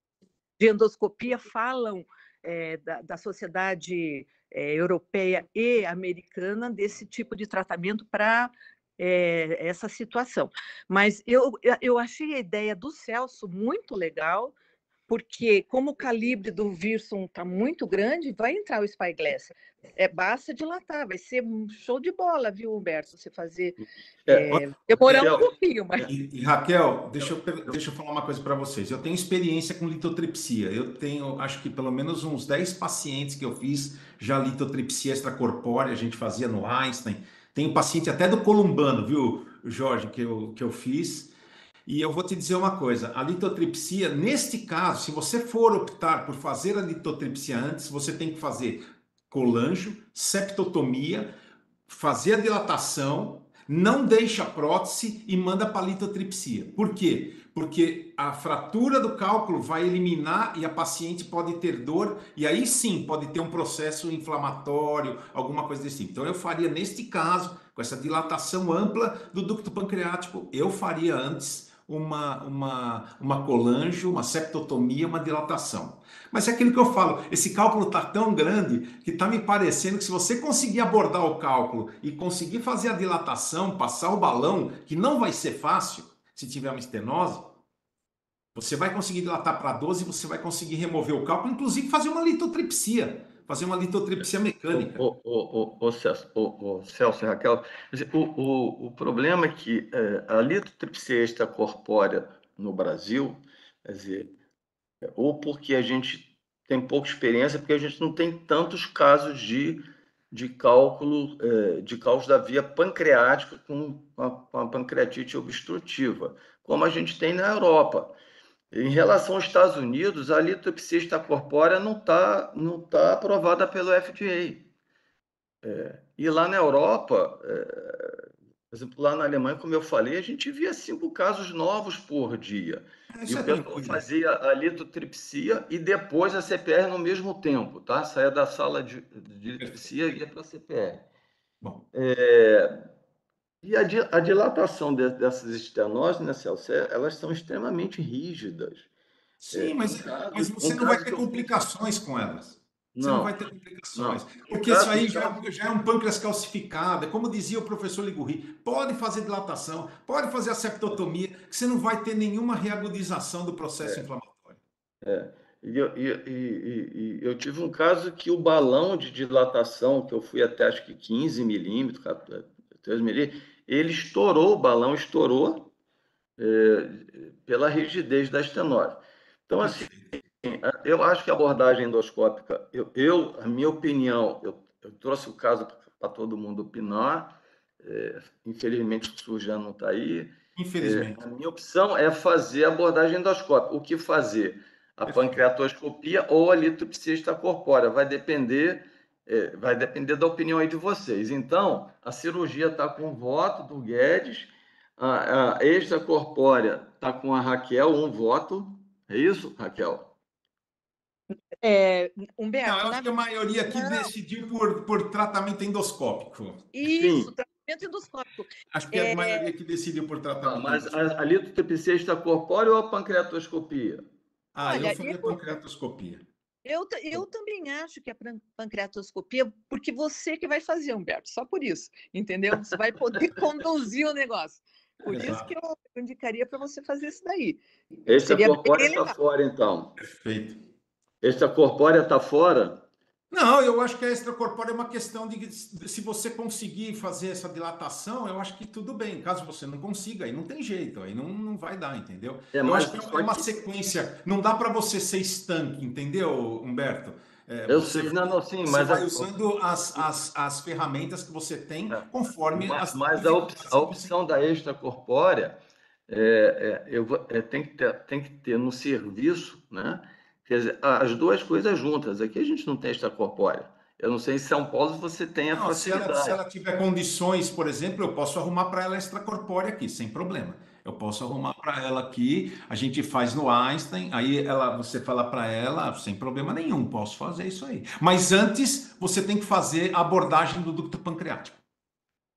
de endoscopia falam é, da, da, sociedade é, europeia e americana desse tipo de tratamento para é, essa situação. Mas eu, eu achei a ideia do Celso muito legal, porque como o calibre do Virson está muito grande, vai entrar o Spyglass. É, basta dilatar, vai ser um show de bola, viu, Humberto? Você fazer. É, é, demorar Raquel, um pouquinho, mas. E, e Raquel, deixa eu, deixa eu falar uma coisa para vocês. Eu tenho experiência com litotripsia. Eu tenho, acho que pelo menos uns 10 pacientes que eu fiz já litotripsia extracorpórea, a gente fazia no Einstein. Tem paciente até do columbano, viu, Jorge, que eu, que eu fiz. E eu vou te dizer uma coisa: a litotripsia, neste caso, se você for optar por fazer a litotripsia antes, você tem que fazer colangio, septotomia, fazer a dilatação, não deixa a prótese e manda para a litotripsia. Por quê? Porque a fratura do cálculo vai eliminar e a paciente pode ter dor, e aí sim pode ter um processo inflamatório, alguma coisa desse tipo. Então eu faria neste caso, com essa dilatação ampla do ducto pancreático, eu faria antes uma, uma, uma colange, uma septotomia, uma dilatação. Mas é aquilo que eu falo, esse cálculo está tão grande que está me parecendo que se você conseguir abordar o cálculo e conseguir fazer a dilatação, passar o balão, que não vai ser fácil se tiver uma estenose, você vai conseguir dilatar para 12, você vai conseguir remover o cálculo, inclusive fazer uma litotripsia fazer uma litotripsia mecânica. O, o, o, o, Celso, o, Celso e Raquel, o, o, o problema é que é, a litotripsia extracorpórea no Brasil, quer dizer, ou porque a gente tem pouca experiência, porque a gente não tem tantos casos de, de cálculo é, de cálculos da via pancreática com a, com a pancreatite obstrutiva, como a gente tem na Europa. Em relação aos Estados Unidos, a litopsia extracorpórea não está não tá aprovada pelo FDA. É, e lá na Europa, é, por exemplo, lá na Alemanha, como eu falei, a gente via cinco casos novos por dia. Isso e o é pessoal fazia a litotripsia e depois a CPR no mesmo tempo, tá? Saía da sala de, de litopsia e ia para a CPR. Bom. É, e a, a dilatação de, dessas estenoses, né, Celso, é, elas são extremamente rígidas. Sim, é, mas, caso, mas você não vai ter complicações eu... com elas. Você não, não vai ter complicações. Não. Porque isso aí já, já, é um pâncreas calcificado. É como dizia o professor Ligurri: pode fazer dilatação, pode fazer a septotomia, que você não vai ter nenhuma reagudização do processo é. inflamatório. É. E eu, e, e, e eu, tive um caso que o balão de dilatação, que eu fui até acho que 15 milímetros, 3 milímetros, ele estourou, o balão estourou é, pela rigidez da estenose. Então, assim, eu acho que a abordagem endoscópica, eu, eu a minha opinião, eu, eu trouxe o caso para todo mundo opinar, é, infelizmente o surgeon não está aí. Infelizmente. É, a minha opção é fazer a abordagem endoscópica. O que fazer? A pancreatoscopia ou a litopsia extracorpórea. Vai depender é, vai depender da opinião aí de vocês. Então, a cirurgia está com o voto do Guedes, a, a extracorpórea está com a Raquel, um voto. É isso, Raquel? É, Humberto, não, eu acho que a maioria aqui não. decidiu por, por tratamento endoscópico. Isso, Sim. tratamento endoscópico. Acho que é, a maioria que decidiu por tratamento. Mas a, a litotripsia extracorpórea ou a pancreatoscopia? Ah, Olha, eu falei eu... pancreatoscopia. Eu, eu também acho que é pancreatoscopia, porque você que vai fazer, Humberto, só por isso, entendeu? Você vai poder conduzir o negócio. Por Exato. isso que eu indicaria para você fazer isso daí. Esse corpórea está fora, então. Perfeito. Esse corpórea está fora? Não, eu acho que a extracorpórea é uma questão de se você conseguir fazer essa dilatação, eu acho que tudo bem. Caso você não consiga, aí não tem jeito, aí não, não vai dar, entendeu? É, eu acho que é uma sequência, não dá para você ser estanque, entendeu, Humberto? É, eu sei, não, não, sim, mas vai a... usando as, as, as ferramentas que você tem é, conforme mas, as. Mas a, op a opção da extracorpórea é, é, eu, é, tem, que ter, tem que ter no serviço, né? Quer dizer, as duas coisas juntas. Aqui a gente não tem extracorpórea. Eu não sei em São Paulo você tem a não, facilidade. Se ela, se ela tiver condições, por exemplo, eu posso arrumar para ela extracorpórea aqui, sem problema. Eu posso arrumar para ela aqui, a gente faz no Einstein, aí ela, você fala para ela, sem problema nenhum, posso fazer isso aí. Mas antes, você tem que fazer a abordagem do ducto pancreático.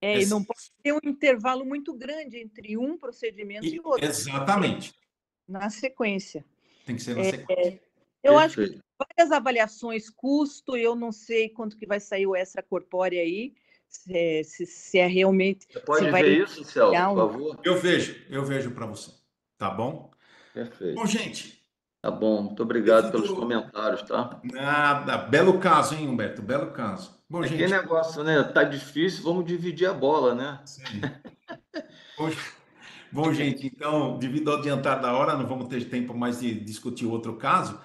É, e não pode ter um intervalo muito grande entre um procedimento e, e outro. Exatamente. Na sequência. Tem que ser na é, sequência. Eu acho que várias avaliações, custo, eu não sei quanto que vai sair o extracorpóreo aí, se, é, se, se, é realmente... Você pode ver isso, Celso, por favor? Eu vejo, eu vejo para você. Tá bom? Perfeito. Bom, gente... Tá bom, muito obrigado pelos comentários, tá? Nada, belo caso, hein, Humberto? Belo caso. Bom, é gente... Que negócio, né? Tá difícil, vamos dividir a bola, né? Sim. bom, bom, gente, então, devido ao adiantar da hora, não vamos ter tempo mais de discutir outro caso,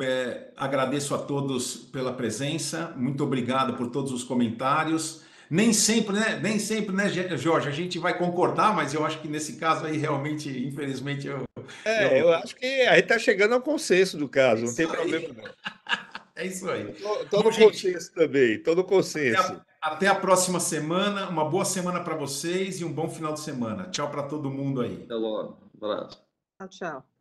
é, agradeço a todos pela presença, muito obrigado por todos os comentários. Nem sempre, né? Nem sempre, né, Jorge? A gente vai concordar, mas eu acho que nesse caso aí, realmente, infelizmente, eu. É, eu, eu acho que aí está chegando ao consenso do caso, não tem aí. problema, não. É isso aí. Todo Bom, consenso também, todo consenso. Até a, até a próxima semana, uma boa semana para vocês e um bom final de semana. Tchau para todo mundo aí. Até logo. Um abraço. Tchau, tchau.